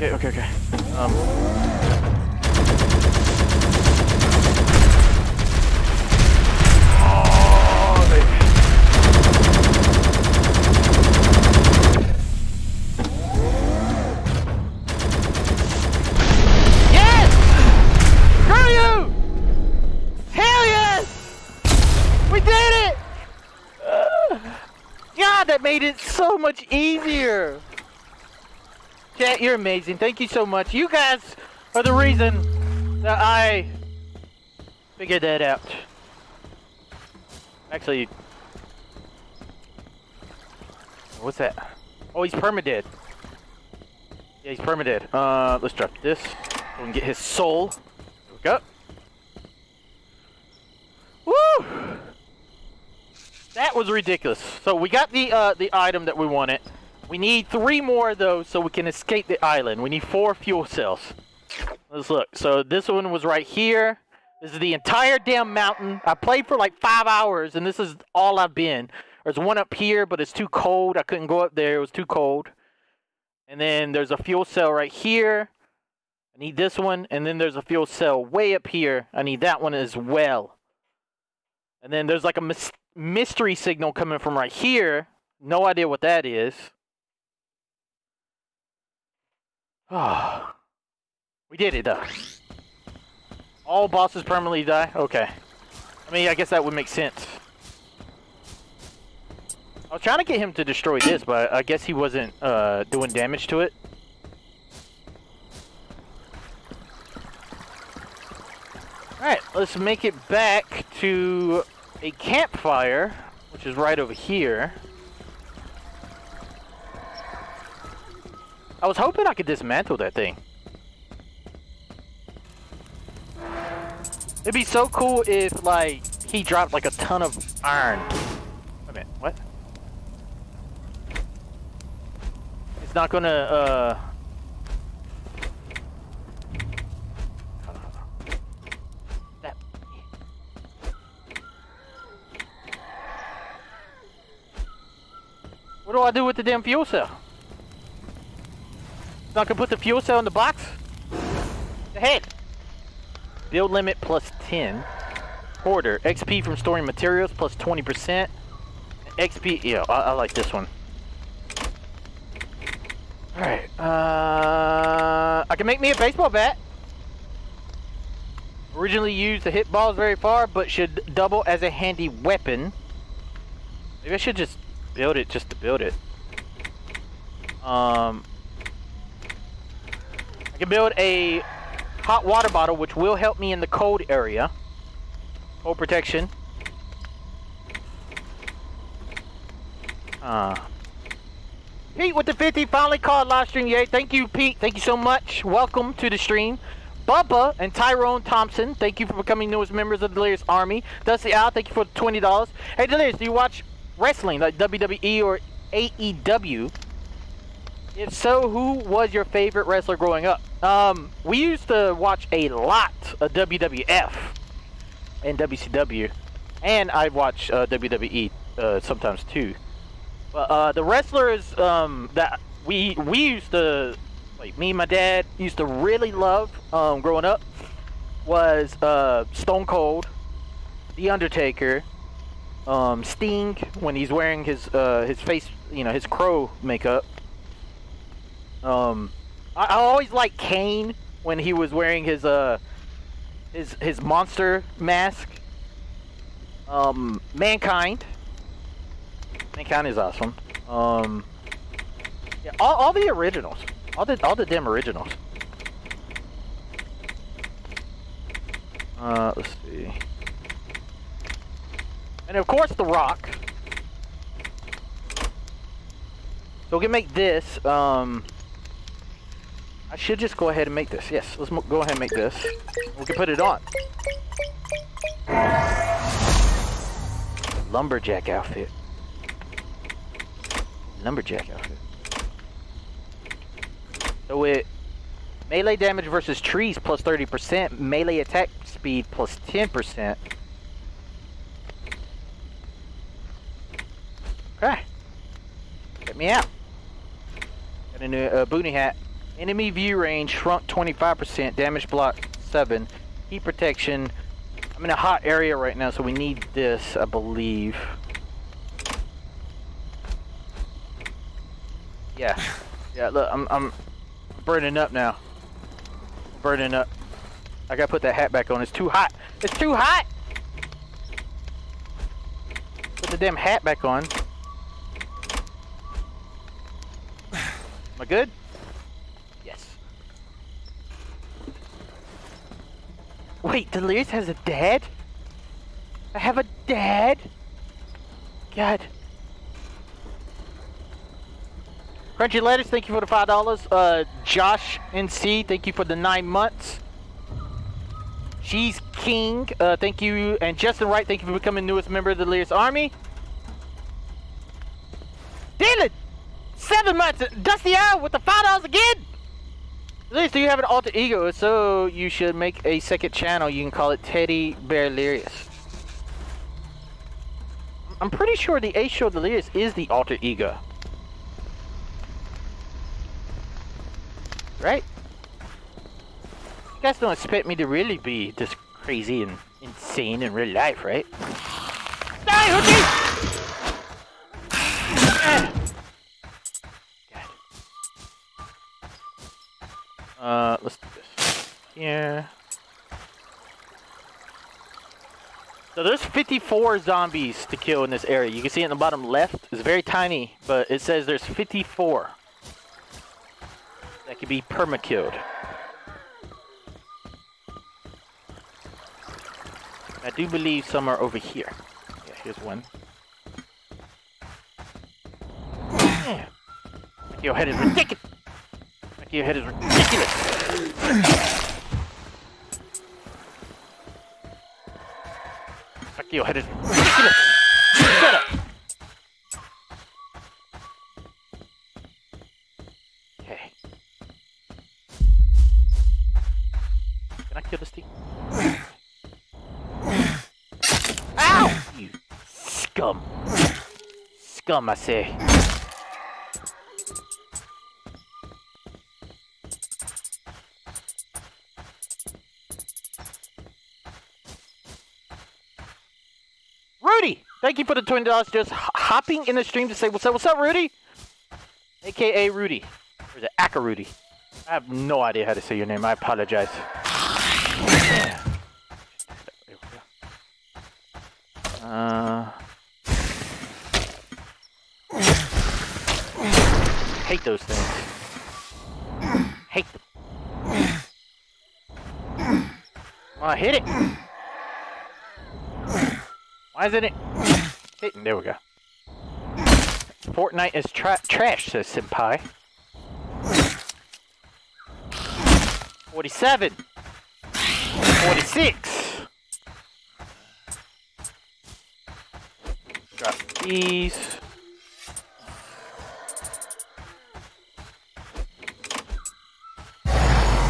Okay, okay, okay. Um. Yes! Hell yes! We did it! God, that made it so much easier. Chat, you're amazing. Thank you so much. You guys are the reason that I figured that out. Actually, what's that? Oh, he's permadead. Yeah, he's permadead. Uh, let's drop this. So we can get his soul. We go. Woo! That was ridiculous. So we got the uh, the item that we wanted. We need three more of those so we can escape the island. We need four fuel cells. Let's look. So this one was right here. This is the entire damn mountain. I played for like five hours, and this is all I've been. There's one up here, but it's too cold. I couldn't go up there. It was too cold. And then there's a fuel cell right here. I need this one. And then there's a fuel cell way up here. I need that one as well. And then there's like a mystery signal coming from right here. No idea what that is. Ah, we did it though. All bosses permanently die? Okay. I mean, I guess that would make sense. I was trying to get him to destroy this, but I guess he wasn't uh, doing damage to it. Alright, let's make it back to a campfire, which is right over here. I was hoping I could dismantle that thing. It'd be so cool if, like, he dropped, like, a ton of iron. Wait a minute, what? It's not gonna, uh... What do I do with the damn fuel cell? I can put the fuel cell in the box? Ahead! Build limit plus 10. Hoarder. XP from storing materials plus 20%. XP, yeah, I, I like this one. Alright, uh, I can make me a baseball bat. Originally used to hit balls very far, but should double as a handy weapon. Maybe I should just build it just to build it. Um, I can build a hot water bottle, which will help me in the cold area. Cold protection. Uh, Pete with the 50 finally called live stream. Yay. Thank you, Pete. Thank you so much. Welcome to the stream. Bubba and Tyrone Thompson, thank you for becoming newest members of the Delirious Army. Dusty Al, thank you for the $20. Hey, Delirious, do you watch wrestling like WWE or AEW? If so, who was your favorite wrestler growing up? Um, we used to watch a lot of WWF and WCW, and I watch uh, WWE uh, sometimes too. But uh, the wrestlers um, that we we used to, like me and my dad used to really love um, growing up was uh, Stone Cold, The Undertaker, um, Sting when he's wearing his uh, his face, you know, his crow makeup. Um, I, I always liked Kane when he was wearing his uh his his monster mask. Um, Mankind. Mankind is awesome. Um, yeah, all, all the originals, all the all the damn originals. Uh, let's see. And of course, The Rock. So we can make this. Um, I should just go ahead and make this. Yes, let's go ahead and make this. We can put it on. lumberjack outfit. Lumberjack outfit. So it melee damage versus trees plus 30%, melee attack speed plus 10%. Okay. Get me out. Got a new uh, booty hat. Enemy view range shrunk 25%, damage block 7, heat protection. I'm in a hot area right now, so we need this, I believe. Yeah. Yeah, look, I'm, I'm burning up now. Burning up. I gotta put that hat back on. It's too hot. It's too hot! Put the damn hat back on. Am I good? Yes. Wait, Delirious has a dad? I have a dad? God. Crunchy Letters, thank you for the five dollars. Uh, Josh NC, thank you for the nine months. She's King, uh, thank you, and Justin Wright, thank you for becoming newest member of the Delirious Army. Dylan, seven months. Dusty Owl with the five dollars again. Do you have an alter ego? So you should make a second channel. You can call it Teddy Bear Delirious. I'm pretty sure the H2O Delirious is the alter ego. Right? You guys don't expect me to really be this crazy and insane in real life, right? Die, Uh, let's do this. So there's 54 zombies to kill in this area. You can see it in the bottom left. It's very tiny, but it says there's 54 that could be perma-killed. I do believe some are over here. Yeah, here's one. Your head is ridiculous. Your head is ridiculous. Fuck your head is ridiculous. Shut up. Okay. Can I kill this thing? Ow! You scum. Scum, I say. Thank you for the $20 just hopping in the stream to say what's up. What's up, Rudy? AKA Rudy. Or is it Aka Rudy? I have no idea how to say your name. I apologize. Uh, hate those things. Hate them. Oh, I hit it. Why isn't it hitting? There we go. Fortnite is tra trash, says Senpai. 47. 46. Drop these.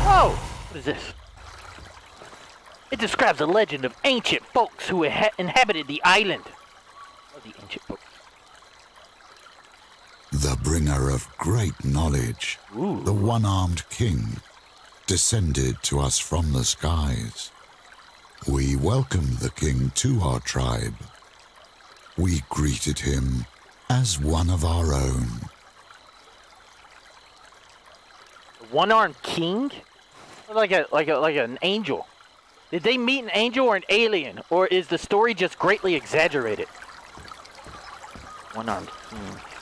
Whoa! What is this? It describes a legend of ancient folks who inhabited the island. Oh, the ancient folks. The bringer of great knowledge, Ooh. the one armed king, descended to us from the skies. We welcomed the king to our tribe. We greeted him as one of our own. One-armed king? Like a like a like an angel. Did they meet an angel or an alien, or is the story just greatly exaggerated? One-armed king.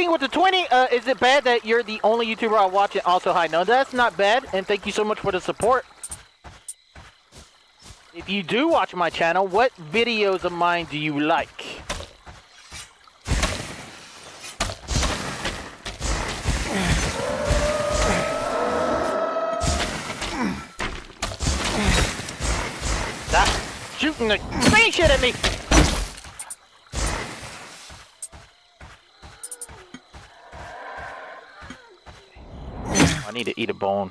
King with the 20, uh, is it bad that you're the only YouTuber I watch It also high? No, that's not bad, and thank you so much for the support. If you do watch my channel, what videos of mine do you like? Stop shooting the same shit at me! I need to eat a bone.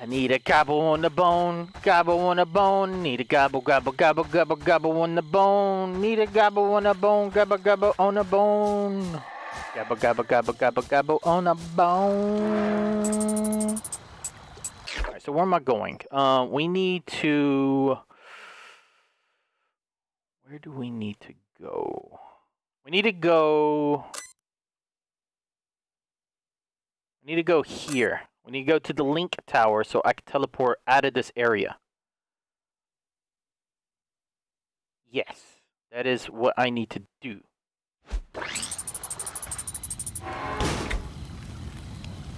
I need a gobble on the bone, gobble on the bone, need a gobble, gobble, gobble, gobble, gobble on the bone, need a gobble on the bone, gobble, gobble on the bone, gobble, gobble, gobble, gobble, gobble on the bone. Alright, so where am I going? Uh, we need to. Where do we need to go? We need to go. We need to go here. We need to go to the link tower so I can teleport out of this area. Yes, that is what I need to do.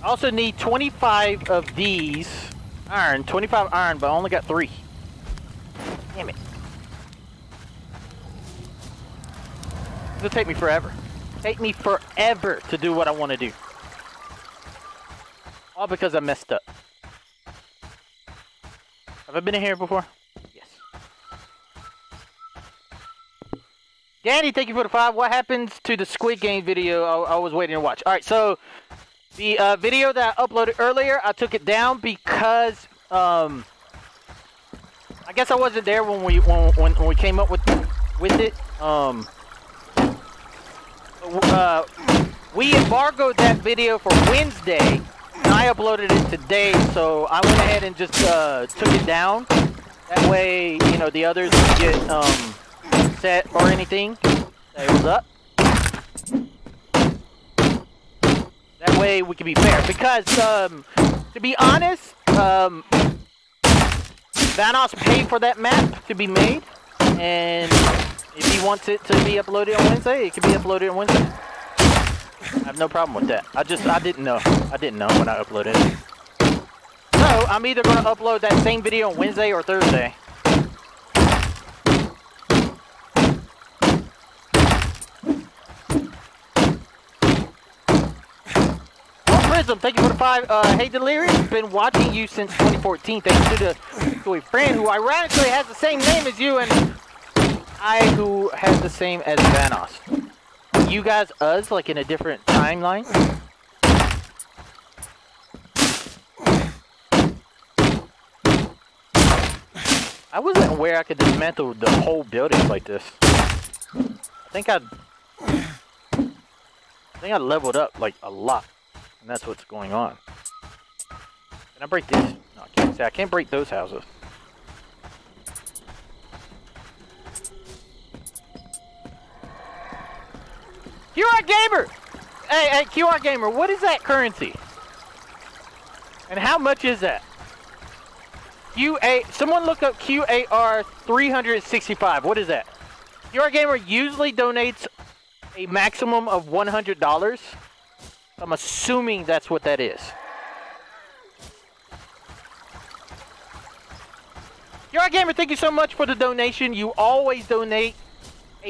I also need 25 of these iron, 25 iron, but I only got three. Damn it. It'll take me forever. Take me forever to do what I want to do. All because I messed up. Have I been in here before? Yes. Danny, thank you for the five. What happens to the Squid Game video I, I was waiting to watch? Alright, so the uh, video that I uploaded earlier, I took it down because um, I guess I wasn't there when we when, when, when we came up with with it. Um, uh, we embargoed that video for Wednesday and I uploaded it today, so I went ahead and just uh, took it down. That way, you know, the others would get um, set or anything. That was up. That way we can be fair. Because, um, to be honest, um, Vanoss paid for that map to be made. And if he wants it to be uploaded on Wednesday, it can be uploaded on Wednesday. I have no problem with that. I just, I didn't know. I didn't know when I uploaded it. So, I'm either going to upload that same video on Wednesday or Thursday. Prism, thank you for the five. Uh, hey, Delirious, been watching you since 2014. Thanks to, the, to a friend who ironically has the same name as you and I who has the same as Vanoss you guys us like in a different timeline? I wasn't aware I could dismantle the whole building like this. I think I, I think I leveled up like a lot, and that's what's going on. Can I break these? No, I can't say I can't break those houses. QR Gamer! Hey, hey, QR Gamer, what is that currency? And how much is that? QA, someone look up QAR 365. What is that? QR Gamer usually donates a maximum of $100. I'm assuming that's what that is. QR Gamer, thank you so much for the donation. You always donate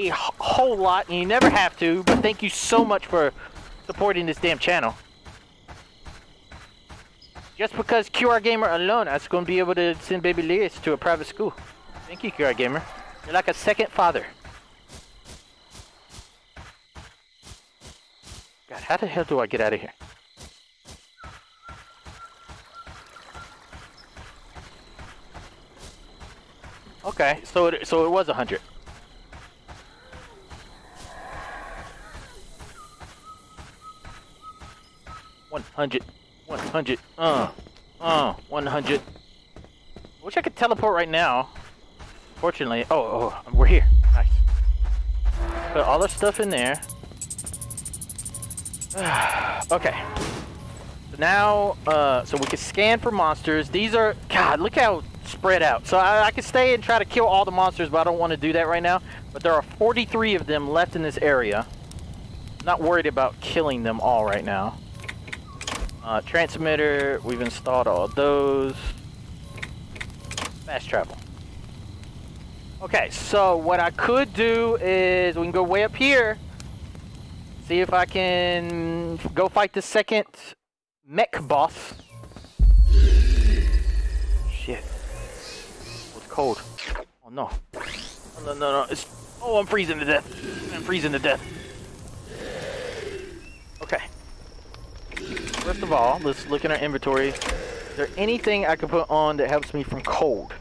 a whole lot, and you never have to, but thank you so much for supporting this damn channel. Just because QR Gamer alone, I was going to be able to send baby Liz to a private school. Thank you, QR Gamer. You're like a second father. God, how the hell do I get out of here? Okay, so it, so it was 100. 100, 100, uh, uh, 100. Wish I could teleport right now. Fortunately, oh, oh, we're here. Nice. Put all the stuff in there. okay. So now, uh, so we can scan for monsters. These are, God, look how spread out. So I, I can stay and try to kill all the monsters, but I don't want to do that right now. But there are 43 of them left in this area. Not worried about killing them all right now. Uh, transmitter, we've installed all those. Fast travel. Okay, so what I could do is we can go way up here. See if I can go fight the second mech boss. Shit. It's cold. Oh no. Oh, no, no, no. It's. Oh, I'm freezing to death. I'm freezing to death. Okay. First of all, let's look in our inventory. Is there anything I can put on that helps me from cold?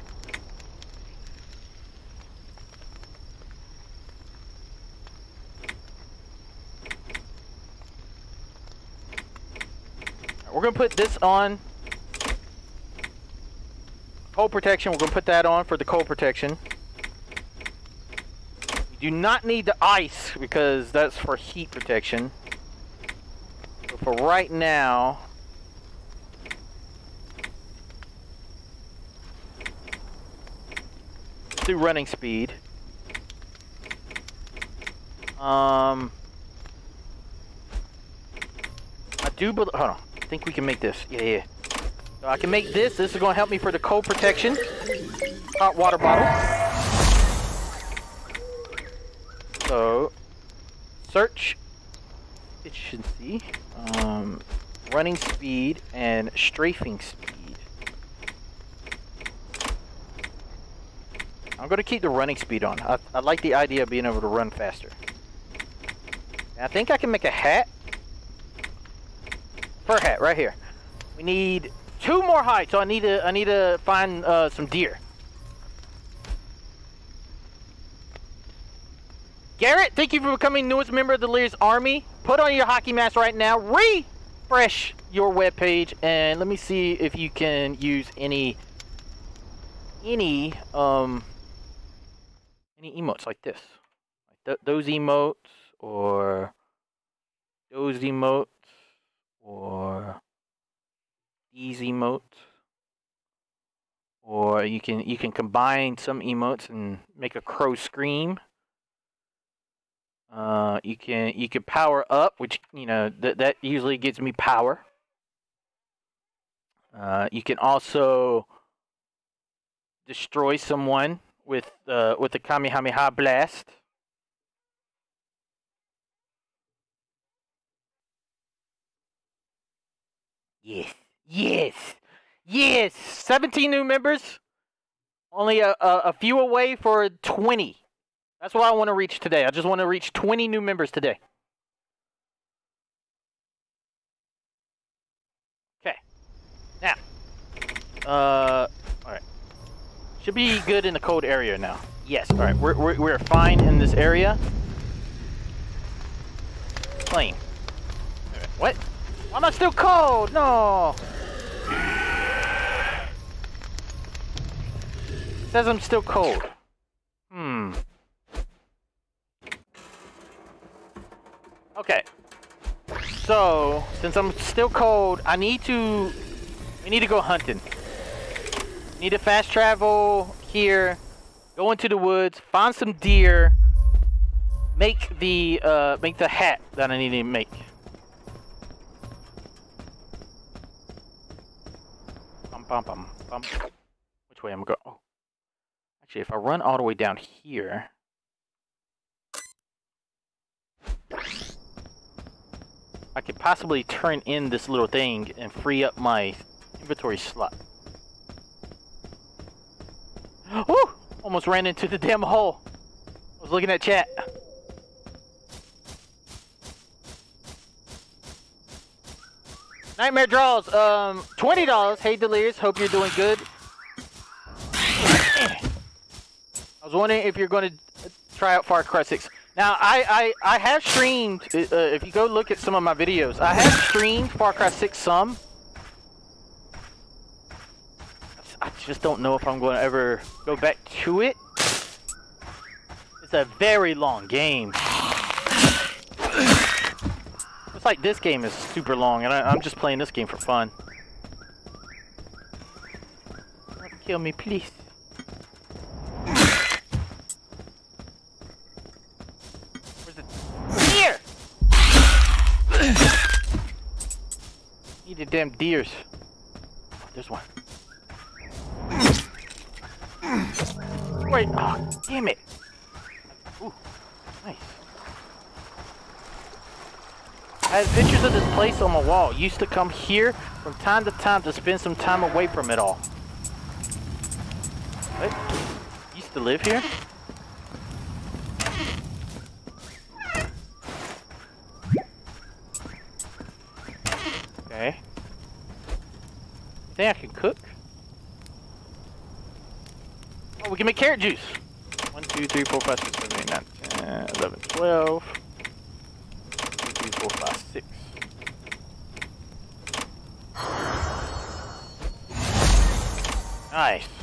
We're gonna put this on. Cold protection, we're gonna put that on for the cold protection. You do not need the ice because that's for heat protection. But for right now, do running speed. Um, I do believe. Hold on. I think we can make this. Yeah, yeah. So I can make this. This is going to help me for the cold protection. Hot water bottle. So, search efficiency, um, running speed, and strafing speed. I'm going to keep the running speed on. I, I like the idea of being able to run faster. I think I can make a hat. Fur hat, right here. We need two more heights, so I need to I need to find uh, some deer. Garrett, thank you for becoming newest member of Delirious Army. Put on your hockey mask right now. Refresh your web page, and let me see if you can use any any um any emotes like this, like th those emotes or those emotes or these emotes. Or you can you can combine some emotes and make a crow scream uh, you can you can power up, which you know that that usually gives me power. Uh, you can also destroy someone with uh, with the Kamehameha blast. Yes, yes, yes! 17 new members. Only a, a, a few away for 20. That's what I want to reach today. I just want to reach 20 new members today. Okay. Now. Uh, alright. Should be good in the cold area now. Yes, alright. We're, we're, we're fine in this area. Plane. What? Why am I still cold? No! It says I'm still cold. Hmm. Okay. So, since I'm still cold, I need to... We need to go hunting. Need to fast travel here. Go into the woods. Find some deer. Make the, uh, make the hat that I need to make. Bum, bum, bum, bum. Which way I'm going? Oh. Actually, if I run all the way down here... I could possibly turn in this little thing and free up my inventory slot. Woo! Almost ran into the damn hole. I was looking at chat. Nightmare draws, um, $20. Hey Delirious, hope you're doing good. I was wondering if you're going to try out Far Cry 6. Now, I, I, I have streamed, uh, if you go look at some of my videos, I have streamed Far Cry 6 some. I just don't know if I'm going to ever go back to it. It's a very long game. It's like this game is super long, and I, I'm just playing this game for fun. Don't kill me, please. Deer! Need the damn deers. There's one. Wait, oh, damn it. Ooh, nice. I have pictures of this place on my wall. Used to come here from time to time to spend some time away from it all. What? Used to live here? Okay. Think I can cook? Oh, we can make carrot juice. 1, 2, 3, 4, 5, 6, 7, 8, 9, 10, 11, 12. 2, 3, 4, 5, 6. Nice.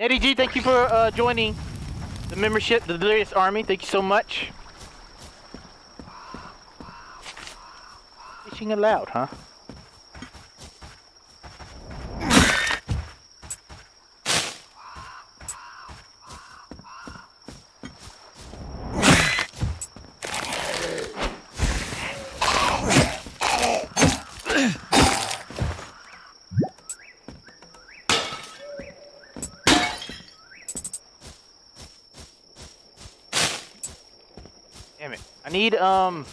Nettie G, thank you for uh, joining the membership, the Delirious Army. Thank you so much. Fishing allowed, huh? Damn it. I need, um...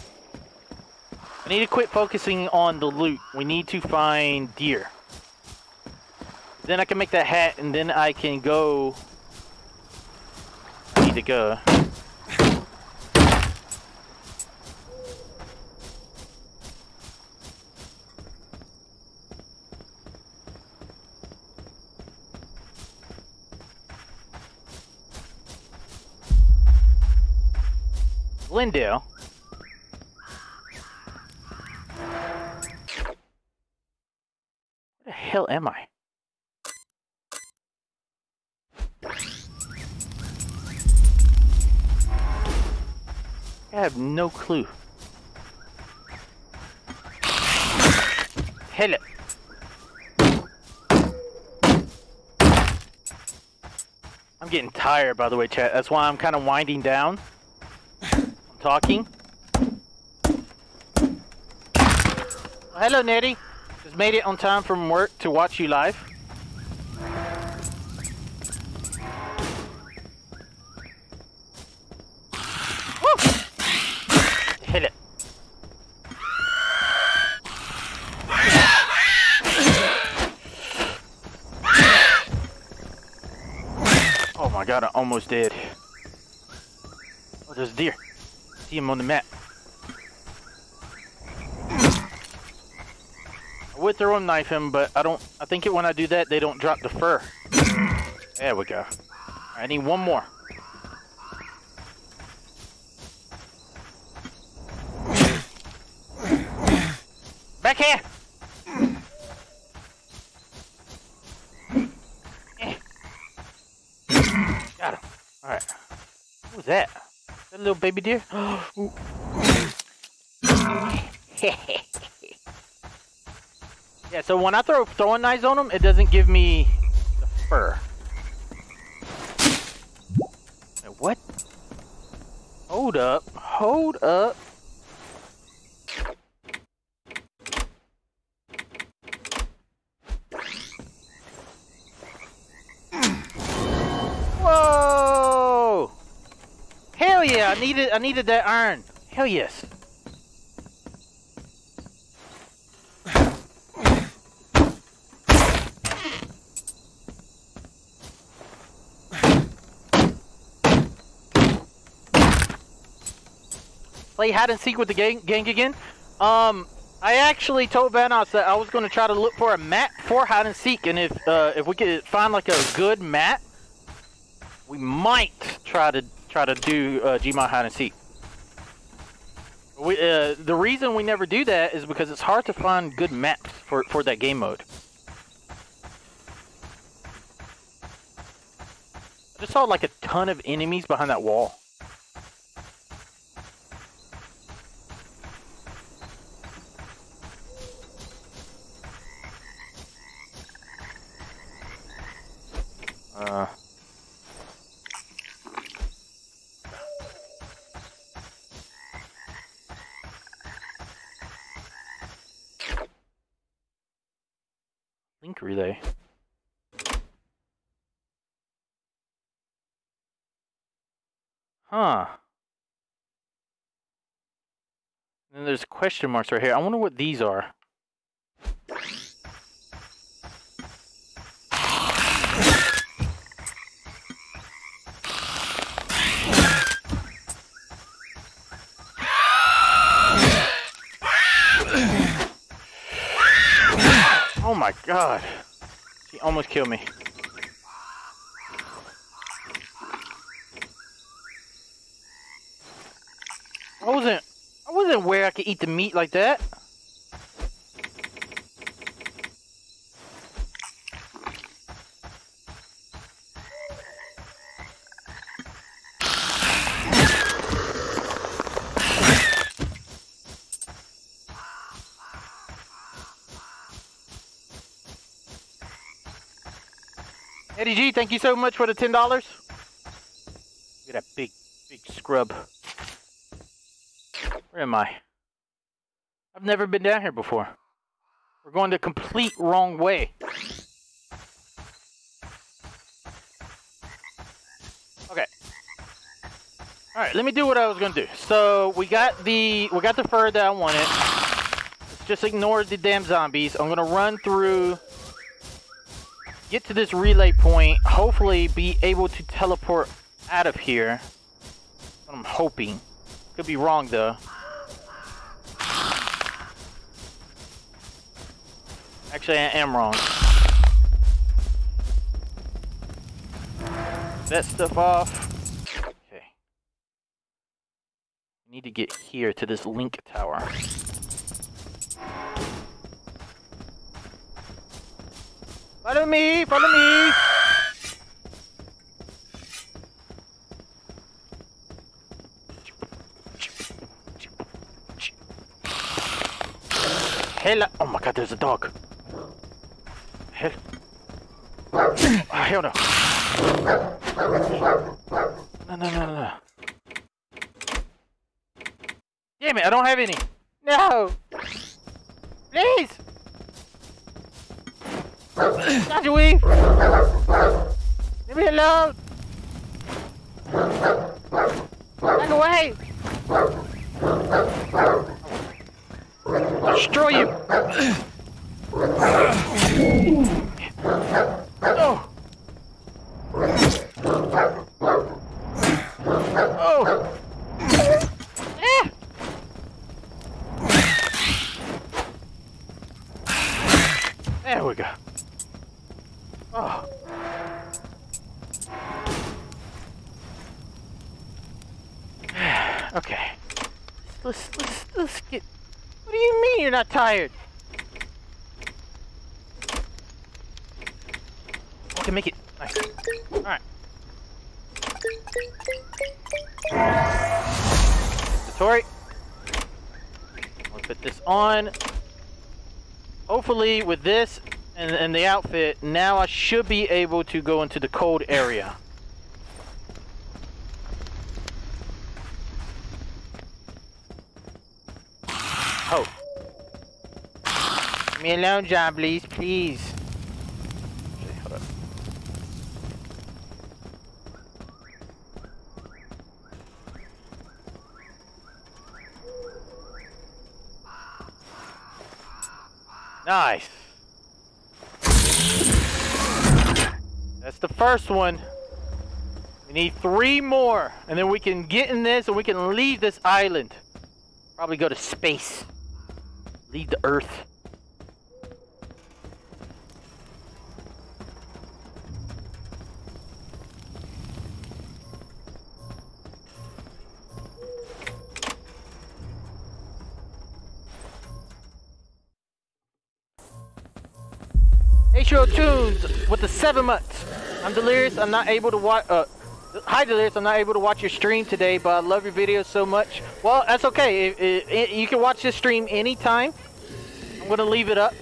I need to quit focusing on the loot. We need to find deer. Then I can make that hat, and then I can go... I need to go. Glendale. Am I? I have no clue. Hell it. I'm getting tired, by the way, chat. That's why I'm kind of winding down. I'm talking. Oh, hello, Nettie. Just made it on time from work to watch you live. Hit it. Oh my god, I almost did. Oh, there's a deer. See him on the map. Would throw him knife him, but I don't. I think it when I do that, they don't drop the fur. There we go. I need one more. Back here. Got him. All right. What was that? That little baby deer? So when I throw throwing knives on them, it doesn't give me the fur. What? Hold up. Hold up. Whoa! Hell yeah! I needed I needed that iron. Hell yes. Play hide and seek with the gang, gang again. Um, I actually told Vanoss that I was going to try to look for a map for hide and seek, and if uh, if we could find like a good map, we might try to try to do uh, Gmod hide and seek. We, uh, the reason we never do that is because it's hard to find good maps for, for that game mode. I just saw like a ton of enemies behind that wall. Uh. Link relay. Huh. And there's question marks right here. I wonder what these are. Oh my god. He almost killed me. I wasn't I wasn't aware I could eat the meat like that. Eddie G, thank you so much for the ten dollars. Look at that big, big scrub. Where am I? I've never been down here before. We're going the complete wrong way. Okay. All right, let me do what I was gonna do. So we got the we got the fur that I wanted. Just ignore the damn zombies. I'm gonna run through get to this relay point, hopefully be able to teleport out of here. I'm hoping. Could be wrong though. Actually, I am wrong. That stuff off. Okay. Need to get here to this link tower. Follow me, follow me. Hell, oh my god, there's a dog. Hell. Ah, oh, hell no. No, no, no, no, no. Damn it, I don't have any. No. Please. You weave! Leave me alone! Back away! Destroy you! With this and, and the outfit, now I should be able to go into the cold area. Oh. Leave me alone, John, please, please. Okay, hold up. Nice. That's the first one. We need three more, and then we can get in this and we can leave this island. Probably go to space. Leave the Earth. Atrio Tunes with the seven months. I'm Delirious. I'm not able to watch. Uh, hi, Delirious. I'm not able to watch your stream today, but I love your videos so much. Well, that's okay. It, it, it, you can watch this stream anytime. I'm gonna leave it up.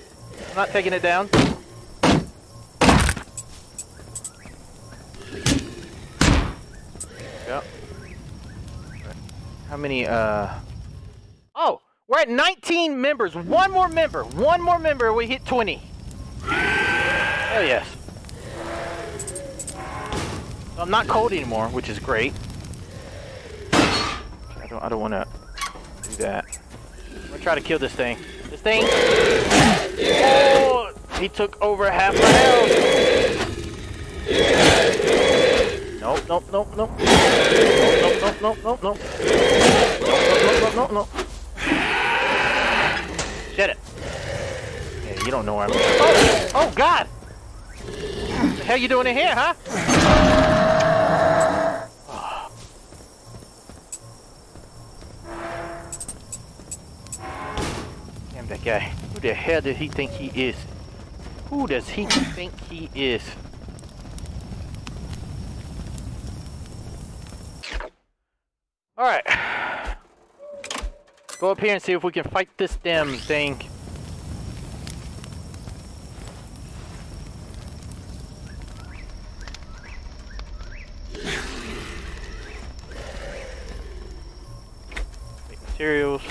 I'm not taking it down. Yep. How many? Uh. Oh, we're at 19 members. One more member. One more member. We hit 20. Hell yes. So I'm not cold anymore, which is great. I don't, I don't want to do that. I'm gonna try to kill this thing. This thing. Oh, he took over half my health. Nope, nope, nope, nope. Nope, nope, nope, nope, nope. Nope, nope, nope, nope, nope. nope. Shut it. Yeah, you don't know where I'm. Oh, oh God! What the hell you doing in here, huh? Guy. Who the hell does he think he is? Who does he think he is? Alright. Go up here and see if we can fight this damn thing. Materials.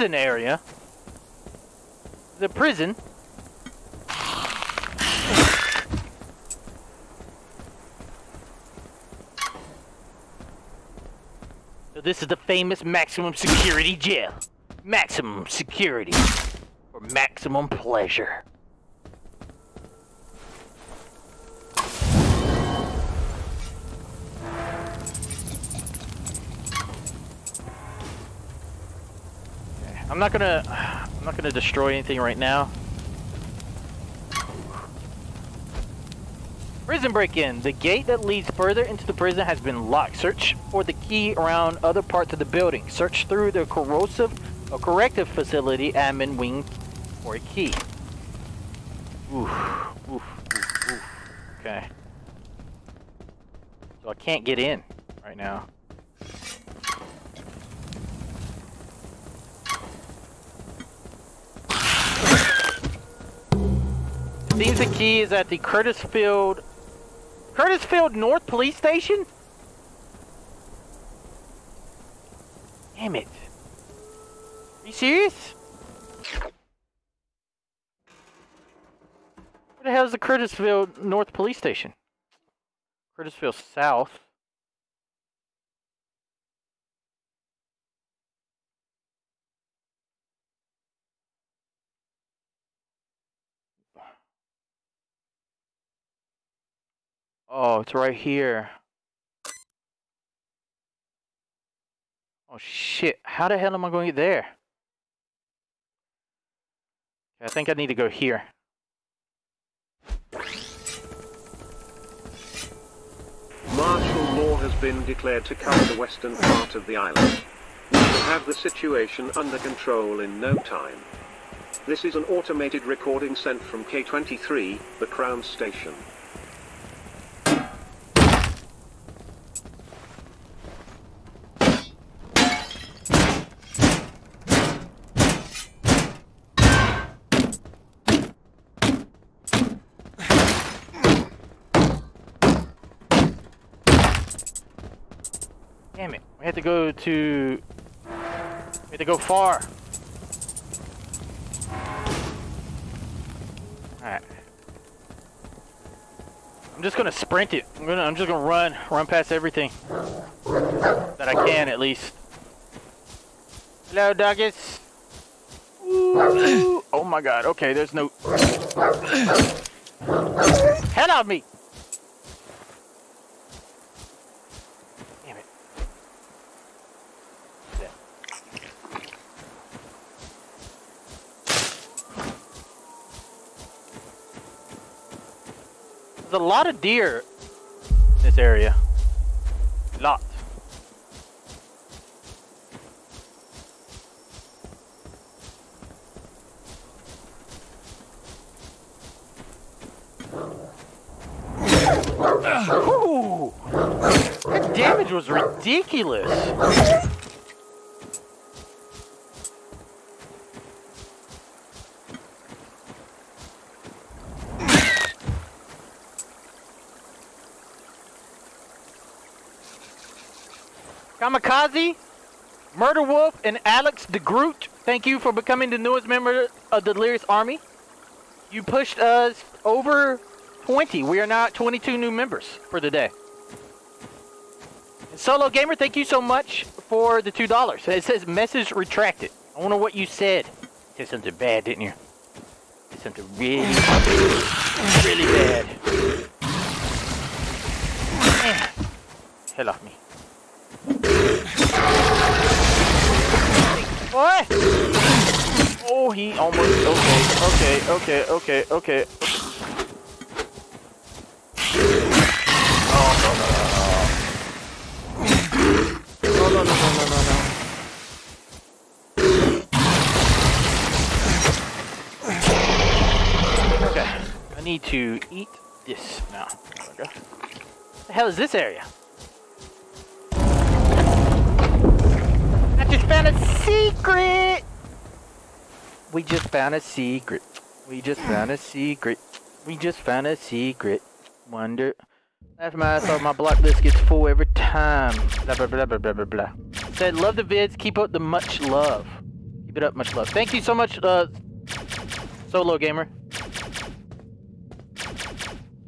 Prison area? The prison? So this is the famous maximum security jail. Maximum security. For maximum pleasure. I'm not gonna I'm not gonna destroy anything right now. Prison break-in. The gate that leads further into the prison has been locked. Search for the key around other parts of the building. Search through the corrosive or corrective facility admin wing for a key. Oof, oof, oof, oof. Okay. So I can't get in right now. Seems the key is at the Curtis Field Curtis Field North Police Station? Damn it. Are you serious? Where the hell is the Curtisville North Police Station? Curtisville South. Oh, it's right here. Oh shit, how the hell am I going to get there? I think I need to go here. Martial law has been declared to cover the western part of the island. We will have the situation under control in no time. This is an automated recording sent from K23, the Crown Station. Damn it. We have to go to... We have to go far. Alright. I'm just gonna sprint it. I'm gonna I'm just gonna run. Run past everything. That I can at least. Hello, Douglas. Ooh. Oh my god, okay, there's no Head on me! Lot of deer in this area. Lots. Ooh, that damage was ridiculous. Wolf, and Alex the Groot, thank you for becoming the newest member of the Delirious Army. You pushed us over 20. We are now at 22 new members for the day. Solo Gamer, thank you so much for the $2. It says message retracted. I wonder what you said. Said something bad, didn't you? Said something really, really bad. Hell off me. What? Oh, he almost. Okay, okay, okay, okay, okay. Oh, no, no, no, no. No, no, no, no, no, no. Okay, I need to eat this now. What the hell is this area? Found a secret! We just found a secret. We just found a secret. We just found a secret. Wonder. After my I thought my block list gets full every time. Blah blah blah blah blah blah blah. Said love the vids. Keep up the much love. Keep it up, much love. Thank you so much, uh, solo gamer.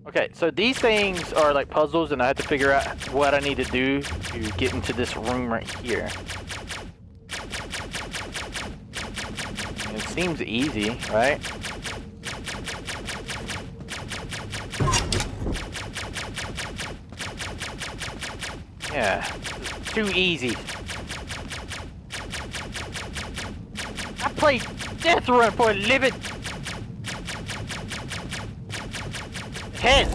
Okay, so these things are like puzzles, and I have to figure out what I need to do to get into this room right here. Seems easy, right? Yeah, too easy. I play Death Run for a living. Head.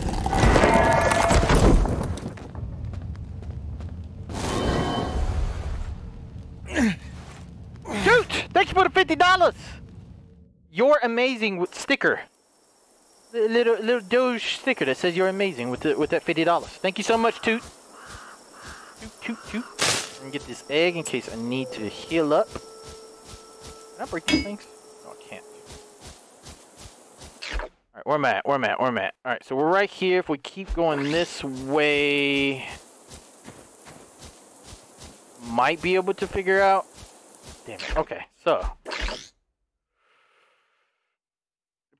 Shoot! Thank you for the fifty dollars. You're amazing with sticker. The little little Doge sticker that says you're amazing with the, with that fifty dollars. Thank you so much, Toot. Toot toot toot. And get this egg in case I need to heal up. Can I break these things? No, I can't. Alright, where am I at? Where am I at? Where am I at? Alright, so we're right here. If we keep going this way, might be able to figure out. Damn it. Okay, so.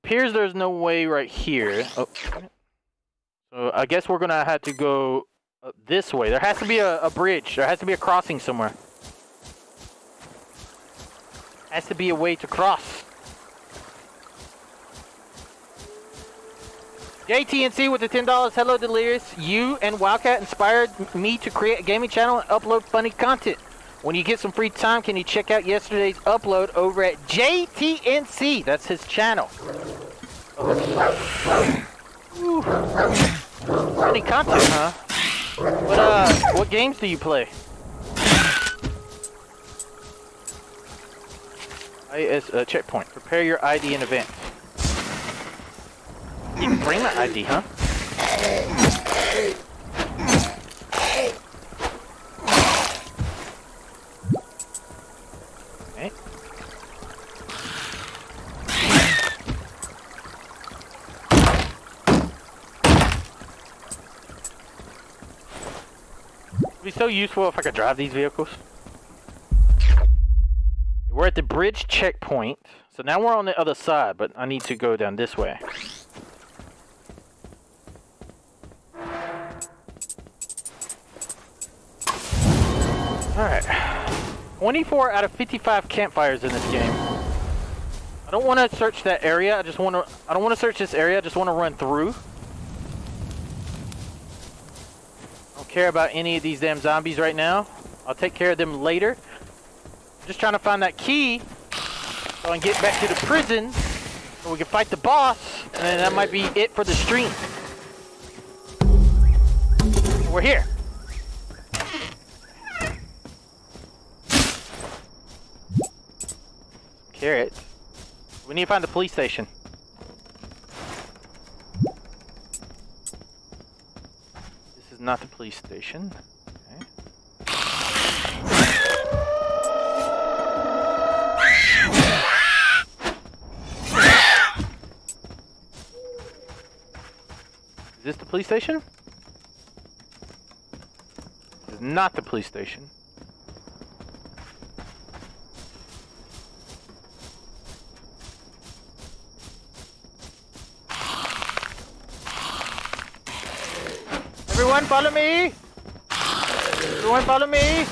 Appears there's no way right here. Oh. So I guess we're gonna have to go this way. There has to be a, a bridge. There has to be a crossing somewhere. Has to be a way to cross. JTNC with the $10. Hello, Delirious. You and Wildcat inspired me to create a gaming channel and upload funny content. When you get some free time, can you check out yesterday's upload over at JTNC? That's his channel. Ooh. Content, huh? What, uh, what games do you play? IS, uh, checkpoint. Prepare your ID in advance. You bring my ID, huh? Be so useful if I could drive these vehicles. We're at the bridge checkpoint. So now we're on the other side, but I need to go down this way. Alright. 24 out of 55 campfires in this game. I don't want to search that area. I just want to. I don't want to search this area. I just want to run through. I don't care about any of these damn zombies right now. I'll take care of them later. Just trying to find that key so I can get back to the prison so we can fight the boss, and then that might be it for the stream. We're here. Carrot. We need to find the police station. Is not the police station. Okay. Is this the police station? This is not the police station. Everyone follow me! Everyone follow me!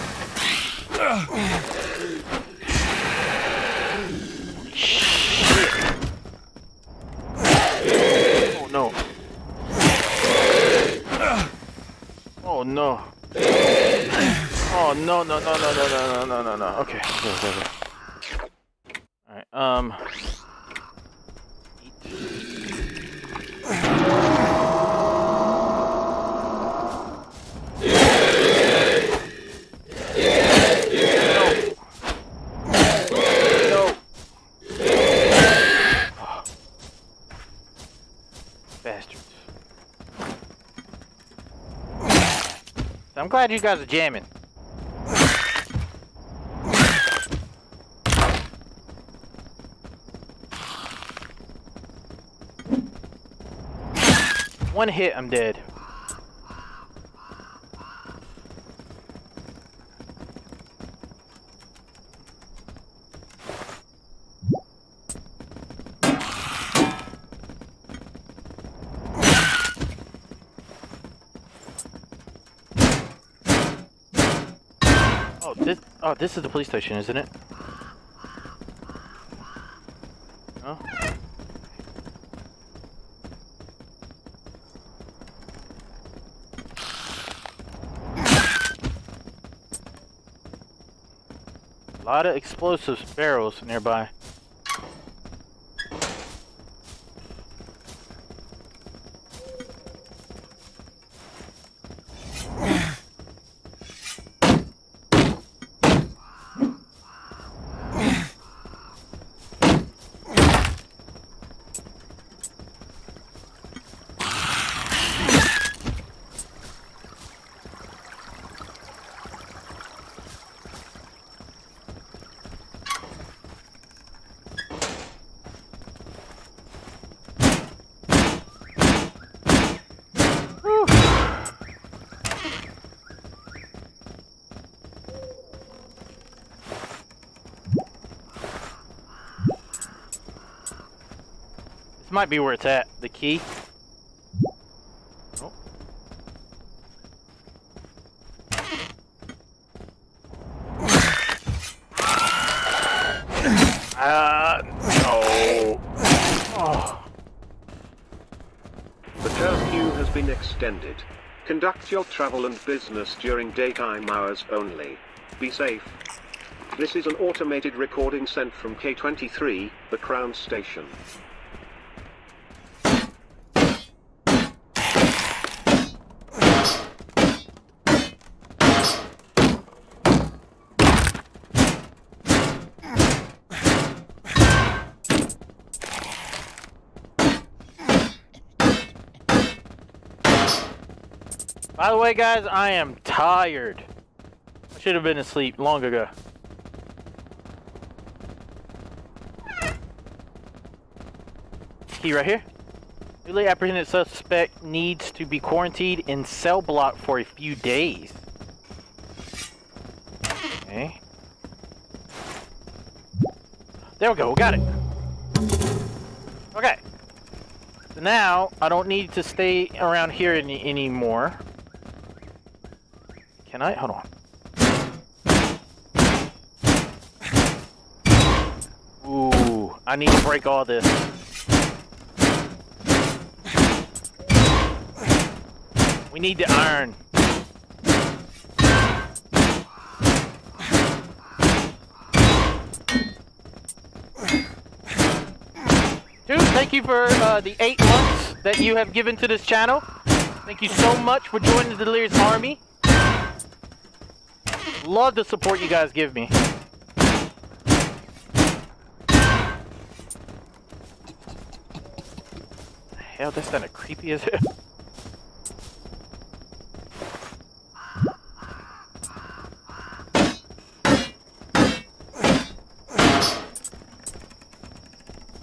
Oh no. Oh no. Oh no no no no no no no no no no. Okay. Okay, okay, okay. Alright, um No. Bastards. I'm glad you guys are jamming. One hit, I'm dead. Oh, this. Oh, this is the police station, isn't it? Oh. A lot of explosives barrels nearby. Might be where it's at. The key. Oh. Uh, no. Oh. The curfew has been extended. Conduct your travel and business during daytime hours only. Be safe. This is an automated recording sent from K23, the Crown Station. Way, guys, I am tired. I should have been asleep long ago. Key right here. Newly apprehended suspect needs to be quarantined in cell block for a few days. Okay. There we go, we got it. Okay. So now, I don't need to stay around here any anymore. Can I? Hold on. Ooh, I need to break all this. We need the iron. Dude, thank you for uh, the eight months that you have given to this channel. Thank you so much for joining the Delirious Army. Love the support you guys give me. Hell, that's kind of creepy as hell.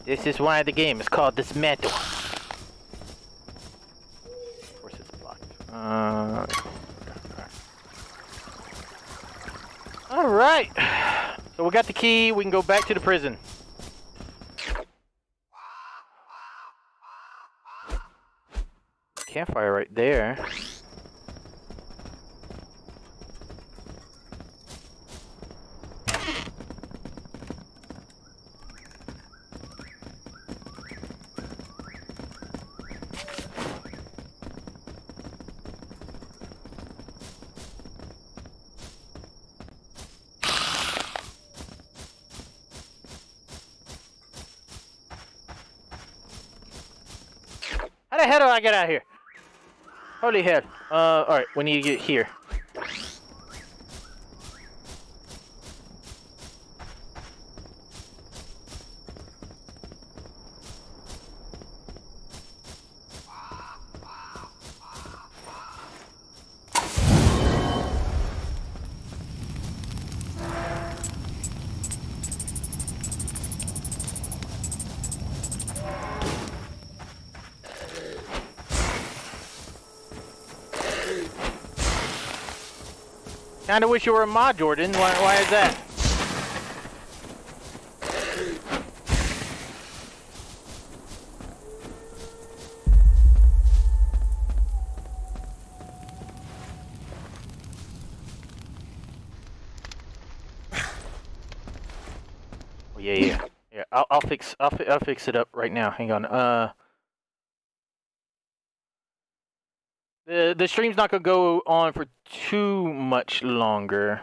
This is why the game is called Dysmantle. Of course it's blocked. Uh, Alright. So we got the key, we can go back to the prison. Campfire right there. Get out of here? Holy hell. Uh, alright, we need to get here. Kinda wish you were a mod, Jordan. Why, why is that? Oh, yeah, yeah, yeah. I'll, I'll fix, I'll, I'll fix it up right now. Hang on. Uh, the the stream's not gonna go on for too much longer.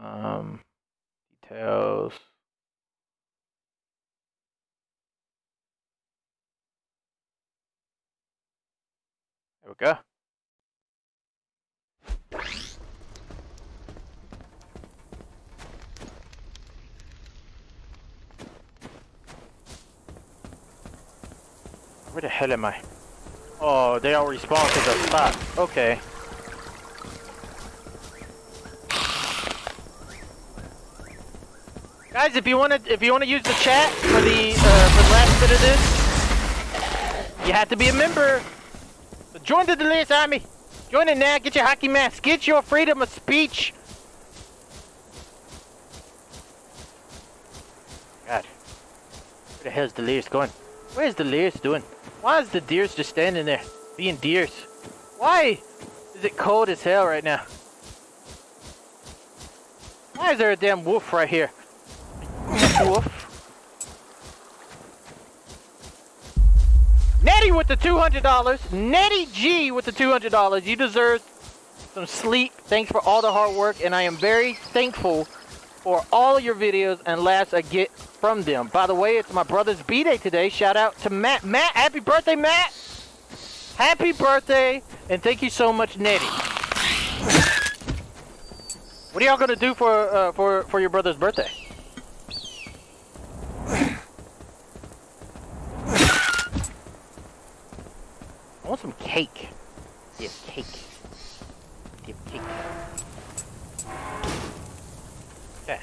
Um, details. There we go. Where the hell am I? They all respawn to the spot. Okay. Guys, if you wanna if you wanna use the chat for the uh, for the last bit of this, you have to be a member. So join the Delirious Army. Join it now. Get your hockey mask. Get your freedom of speech. God, where the hell's Delirious going? Where's Delirious doing? Why is the deers just standing there, being deers? Why is it cold as hell right now? Why is there a damn wolf right here? wolf. Nettie with the $200. Nettie G with the $200. You deserve some sleep. Thanks for all the hard work, and I am very thankful for all your videos and laughs I get from them. By the way, it's my brother's B-Day today. Shout out to Matt. Matt, happy birthday, Matt! Happy birthday, and thank you so much, Nettie. What are y'all gonna do for uh, for for your brother's birthday? I want some cake. Yeah, cake. Yeah, cake. Okay.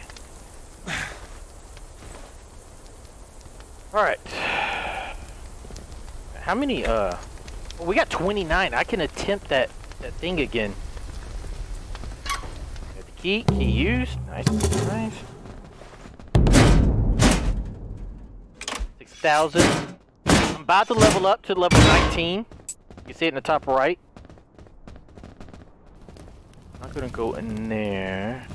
Alright. How many, uh... We got 29. I can attempt that, that thing again. Got the key. Key used. Nice. Nice. 6,000. I'm about to level up to level 19. You see it in the top right. I'm gonna go in there.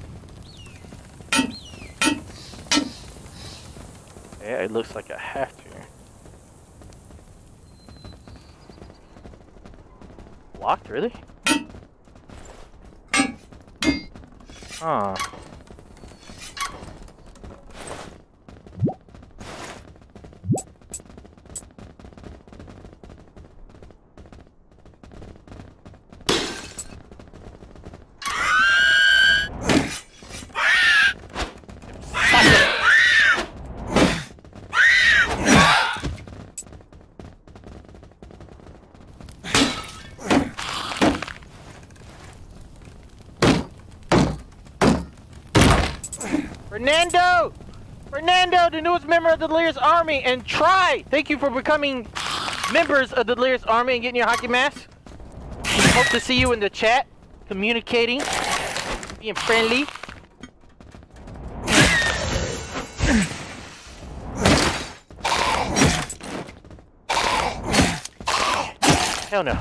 Yeah, it looks like I have to. Locked, really? Huh. Fernando! Fernando, the newest member of the Delirious Army, and Try! Thank you for becoming members of the Delirious Army and getting your hockey mask. Hope to see you in the chat, communicating, being friendly. Hell no.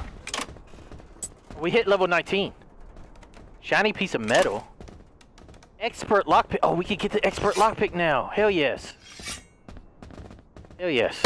We hit level 19. Shiny piece of metal. Expert lockpick. Oh, we can get the expert lockpick now. Hell yes. Hell yes.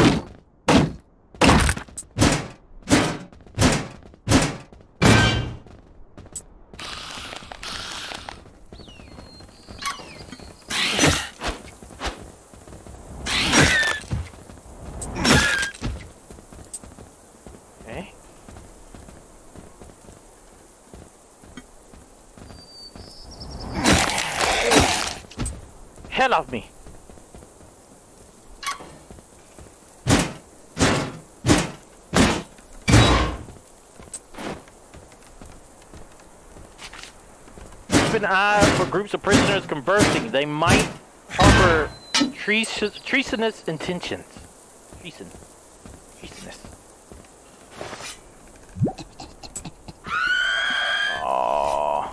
Hell of me. An eye for groups of prisoners conversing. They might harbor treason- treasonous intentions. Treason. Treasonous. Aww.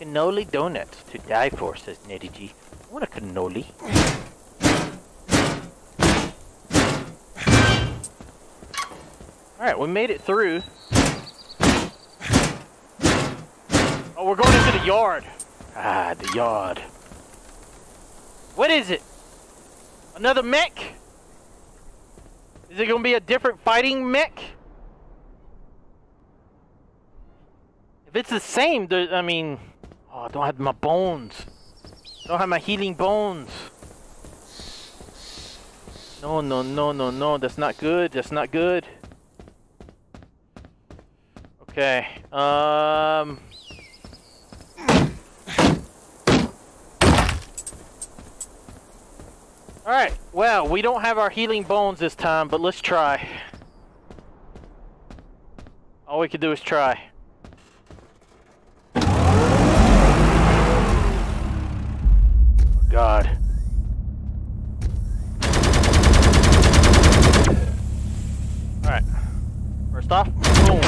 Cannoli donuts to die for, says Nettie G. Want a cannoli. Alright, we made it through. Oh, we're going into the yard. Ah, the yard. What is it? Another mech? Is it gonna be a different fighting mech? If it's the same, I mean, oh, I don't have my bones. Don't have my healing bones. No, no, no, no, no. That's not good. That's not good. Okay. Um. Alright, well, we don't have our healing bones this time, but let's try. All we can do is try. Oh, God. Alright. First off, boom.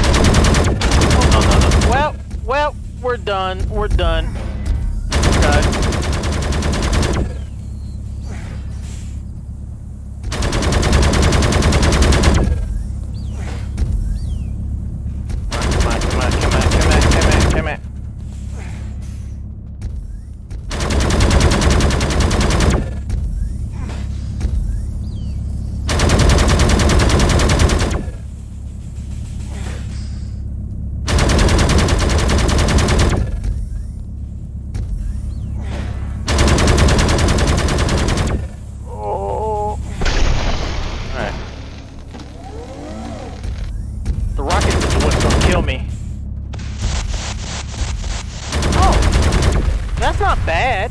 Oh, no, no, no. Well, well, we're done. We're done. Okay. Come on, come on, come on, come on, come on, come on. Oh. Alright. The rocket is what's gonna kill me. Oh! That's not bad.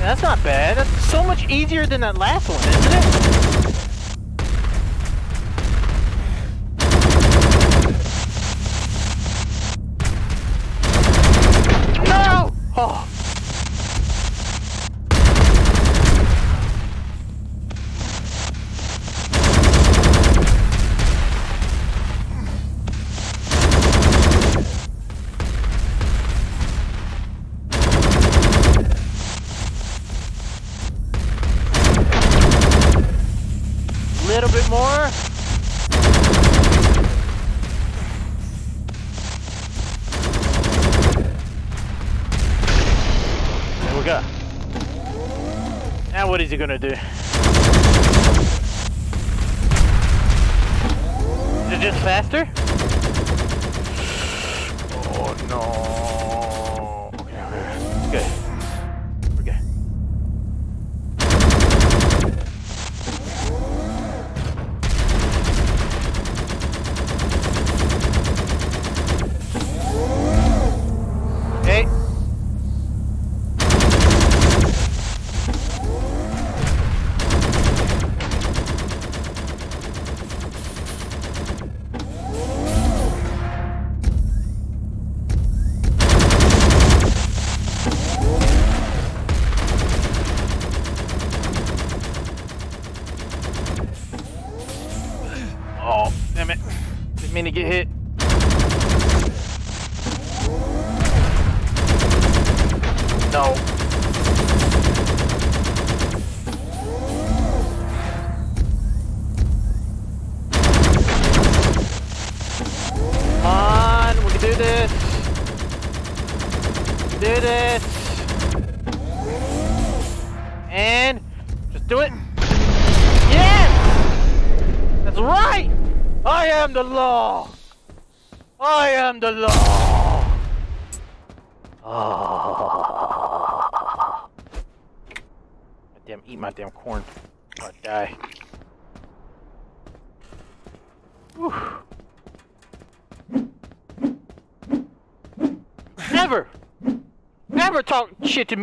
That's not bad. That's so easier that last one, isn't it? No! Oh. Little bit more. There we go. Now what is he gonna do? Is it just faster? Oh no.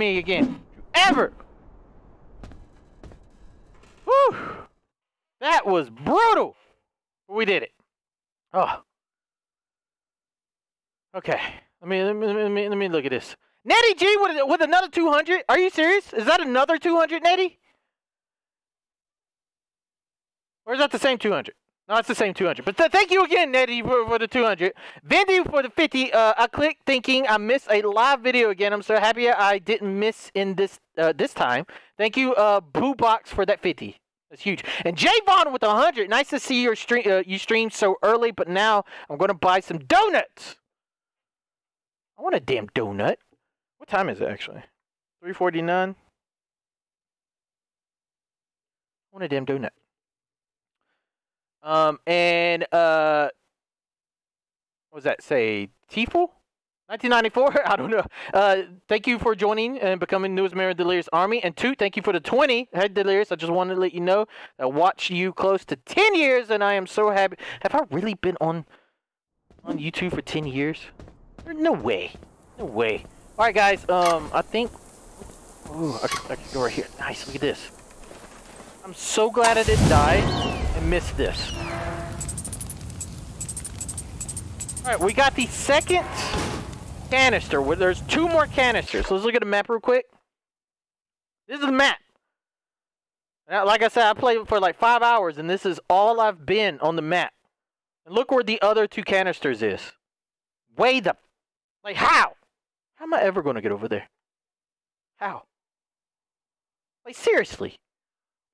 Me again. Ever! Whew! That was brutal! We did it. Oh. Okay. Let me let me let me, let me look at this. Nettie G with with another 200. Are you serious? Is that another 200, Nettie? Or is that the same 200? No, it's the same 200. But th thank you again, Nettie, for, for the 200. Vindy for the 50. Uh, I clicked thinking I missed a live video again. I'm so happy I didn't miss in this uh, this time. Thank you, uh, Boo Box, for that 50. That's huge. And Javon with 100. Nice to see your stream. Uh, you streamed so early, but now I'm going to buy some donuts. I want a damn donut. What time is it actually? 349. I want a damn donut. Um, and uh, what was that say? Tiefel? 1994? I don't know. Uh, thank you for joining and becoming newest member of Delirious Army. And two, thank you for the 20. Hey, Delirious, I just wanted to let you know I watched you close to 10 years, and I am so happy. Have I really been on on YouTube for 10 years? No way. No way. All right, guys. Um, I think. Ooh, I can, I can go right here. Nice. Look at this. I'm so glad I didn't die miss this. All right, we got the second canister. Where there's two more canisters. So let's look at the map real quick. This is the map. Now, like I said, I played for like five hours, and this is all I've been on the map. And look where the other two canisters is. Way the... Like, how? How am I ever going to get over there? How? Like, seriously.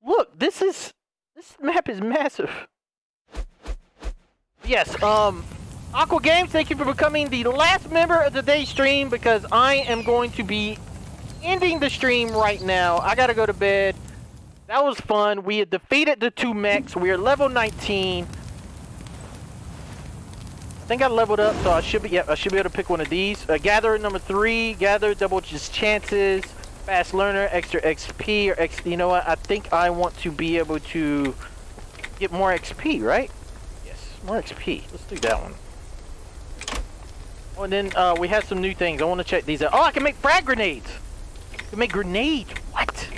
Look, this is... This map is massive. Yes, um... Aqua Games, thank you for becoming the last member of today's stream because I am going to be ending the stream right now. I gotta go to bed. That was fun. We had defeated the two mechs. We are level 19. I think I leveled up, so I should be. Yeah, I should be able to pick one of these. Uh, gather number three. Gather double just chances. Fast learner, extra XP or X. You know what? I think I want to be able to get more XP, right? Yes, more XP. Let's do that one. Oh, and then uh, we have some new things. I want to check these out. Oh, I can make frag grenades. I can make grenades. What?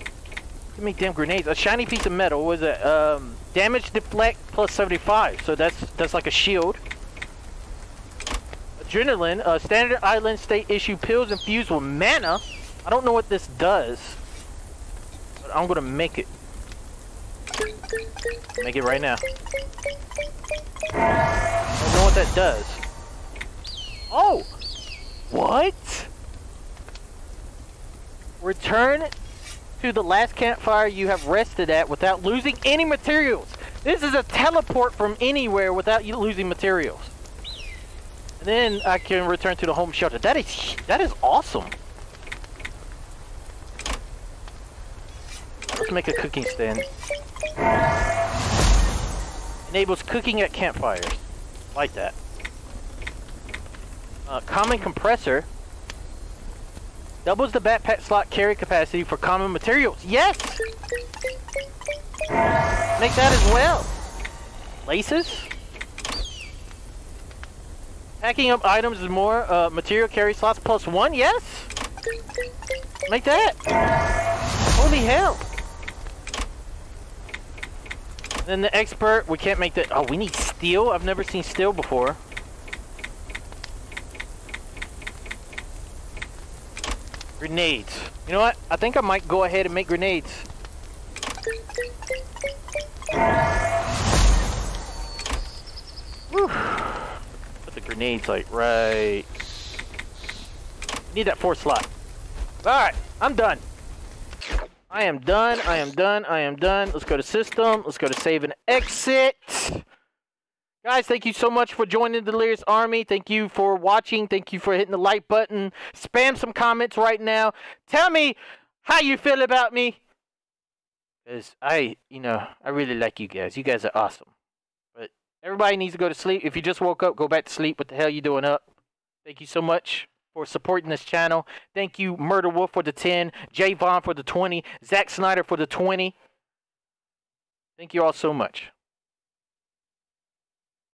I can make damn grenades. A shiny piece of metal. What was it? Um, damage deflect plus 75. So that's that's like a shield. Adrenaline. Uh, standard island state issue pills infused with mana. I don't know what this does. But I'm gonna make it. Make it right now. I don't know what that does. Oh! What? Return to the last campfire you have rested at without losing any materials. This is a teleport from anywhere without you losing materials. Then I can return to the home shelter. That is that is awesome. Let's make a cooking stand. Enables cooking at campfires. Like that. Uh, common compressor doubles the backpack slot carry capacity for common materials. Yes! Make that as well. Laces. Packing up items is more uh, material carry slots plus one. Yes! Make that. Holy hell. Then the expert, we can't make that. Oh, we need steel. I've never seen steel before. Grenades. You know what? I think I might go ahead and make grenades. Whew. Put the grenades like right. Need that fourth slot. Alright, I'm done. I am done. I am done. I am done. Let's go to system. Let's go to save and exit. Guys, thank you so much for joining the Delirious Army. Thank you for watching. Thank you for hitting the like button. Spam some comments right now. Tell me how you feel about me. Because I, you know, I really like you guys. You guys are awesome. Everybody needs to go to sleep. If you just woke up, go back to sleep. What the hell you doing up? Thank you so much for supporting this channel. Thank you, Murder Wolf, for the 10, Jay Vaughn for the 20, Zack Snyder for the 20. Thank you all so much.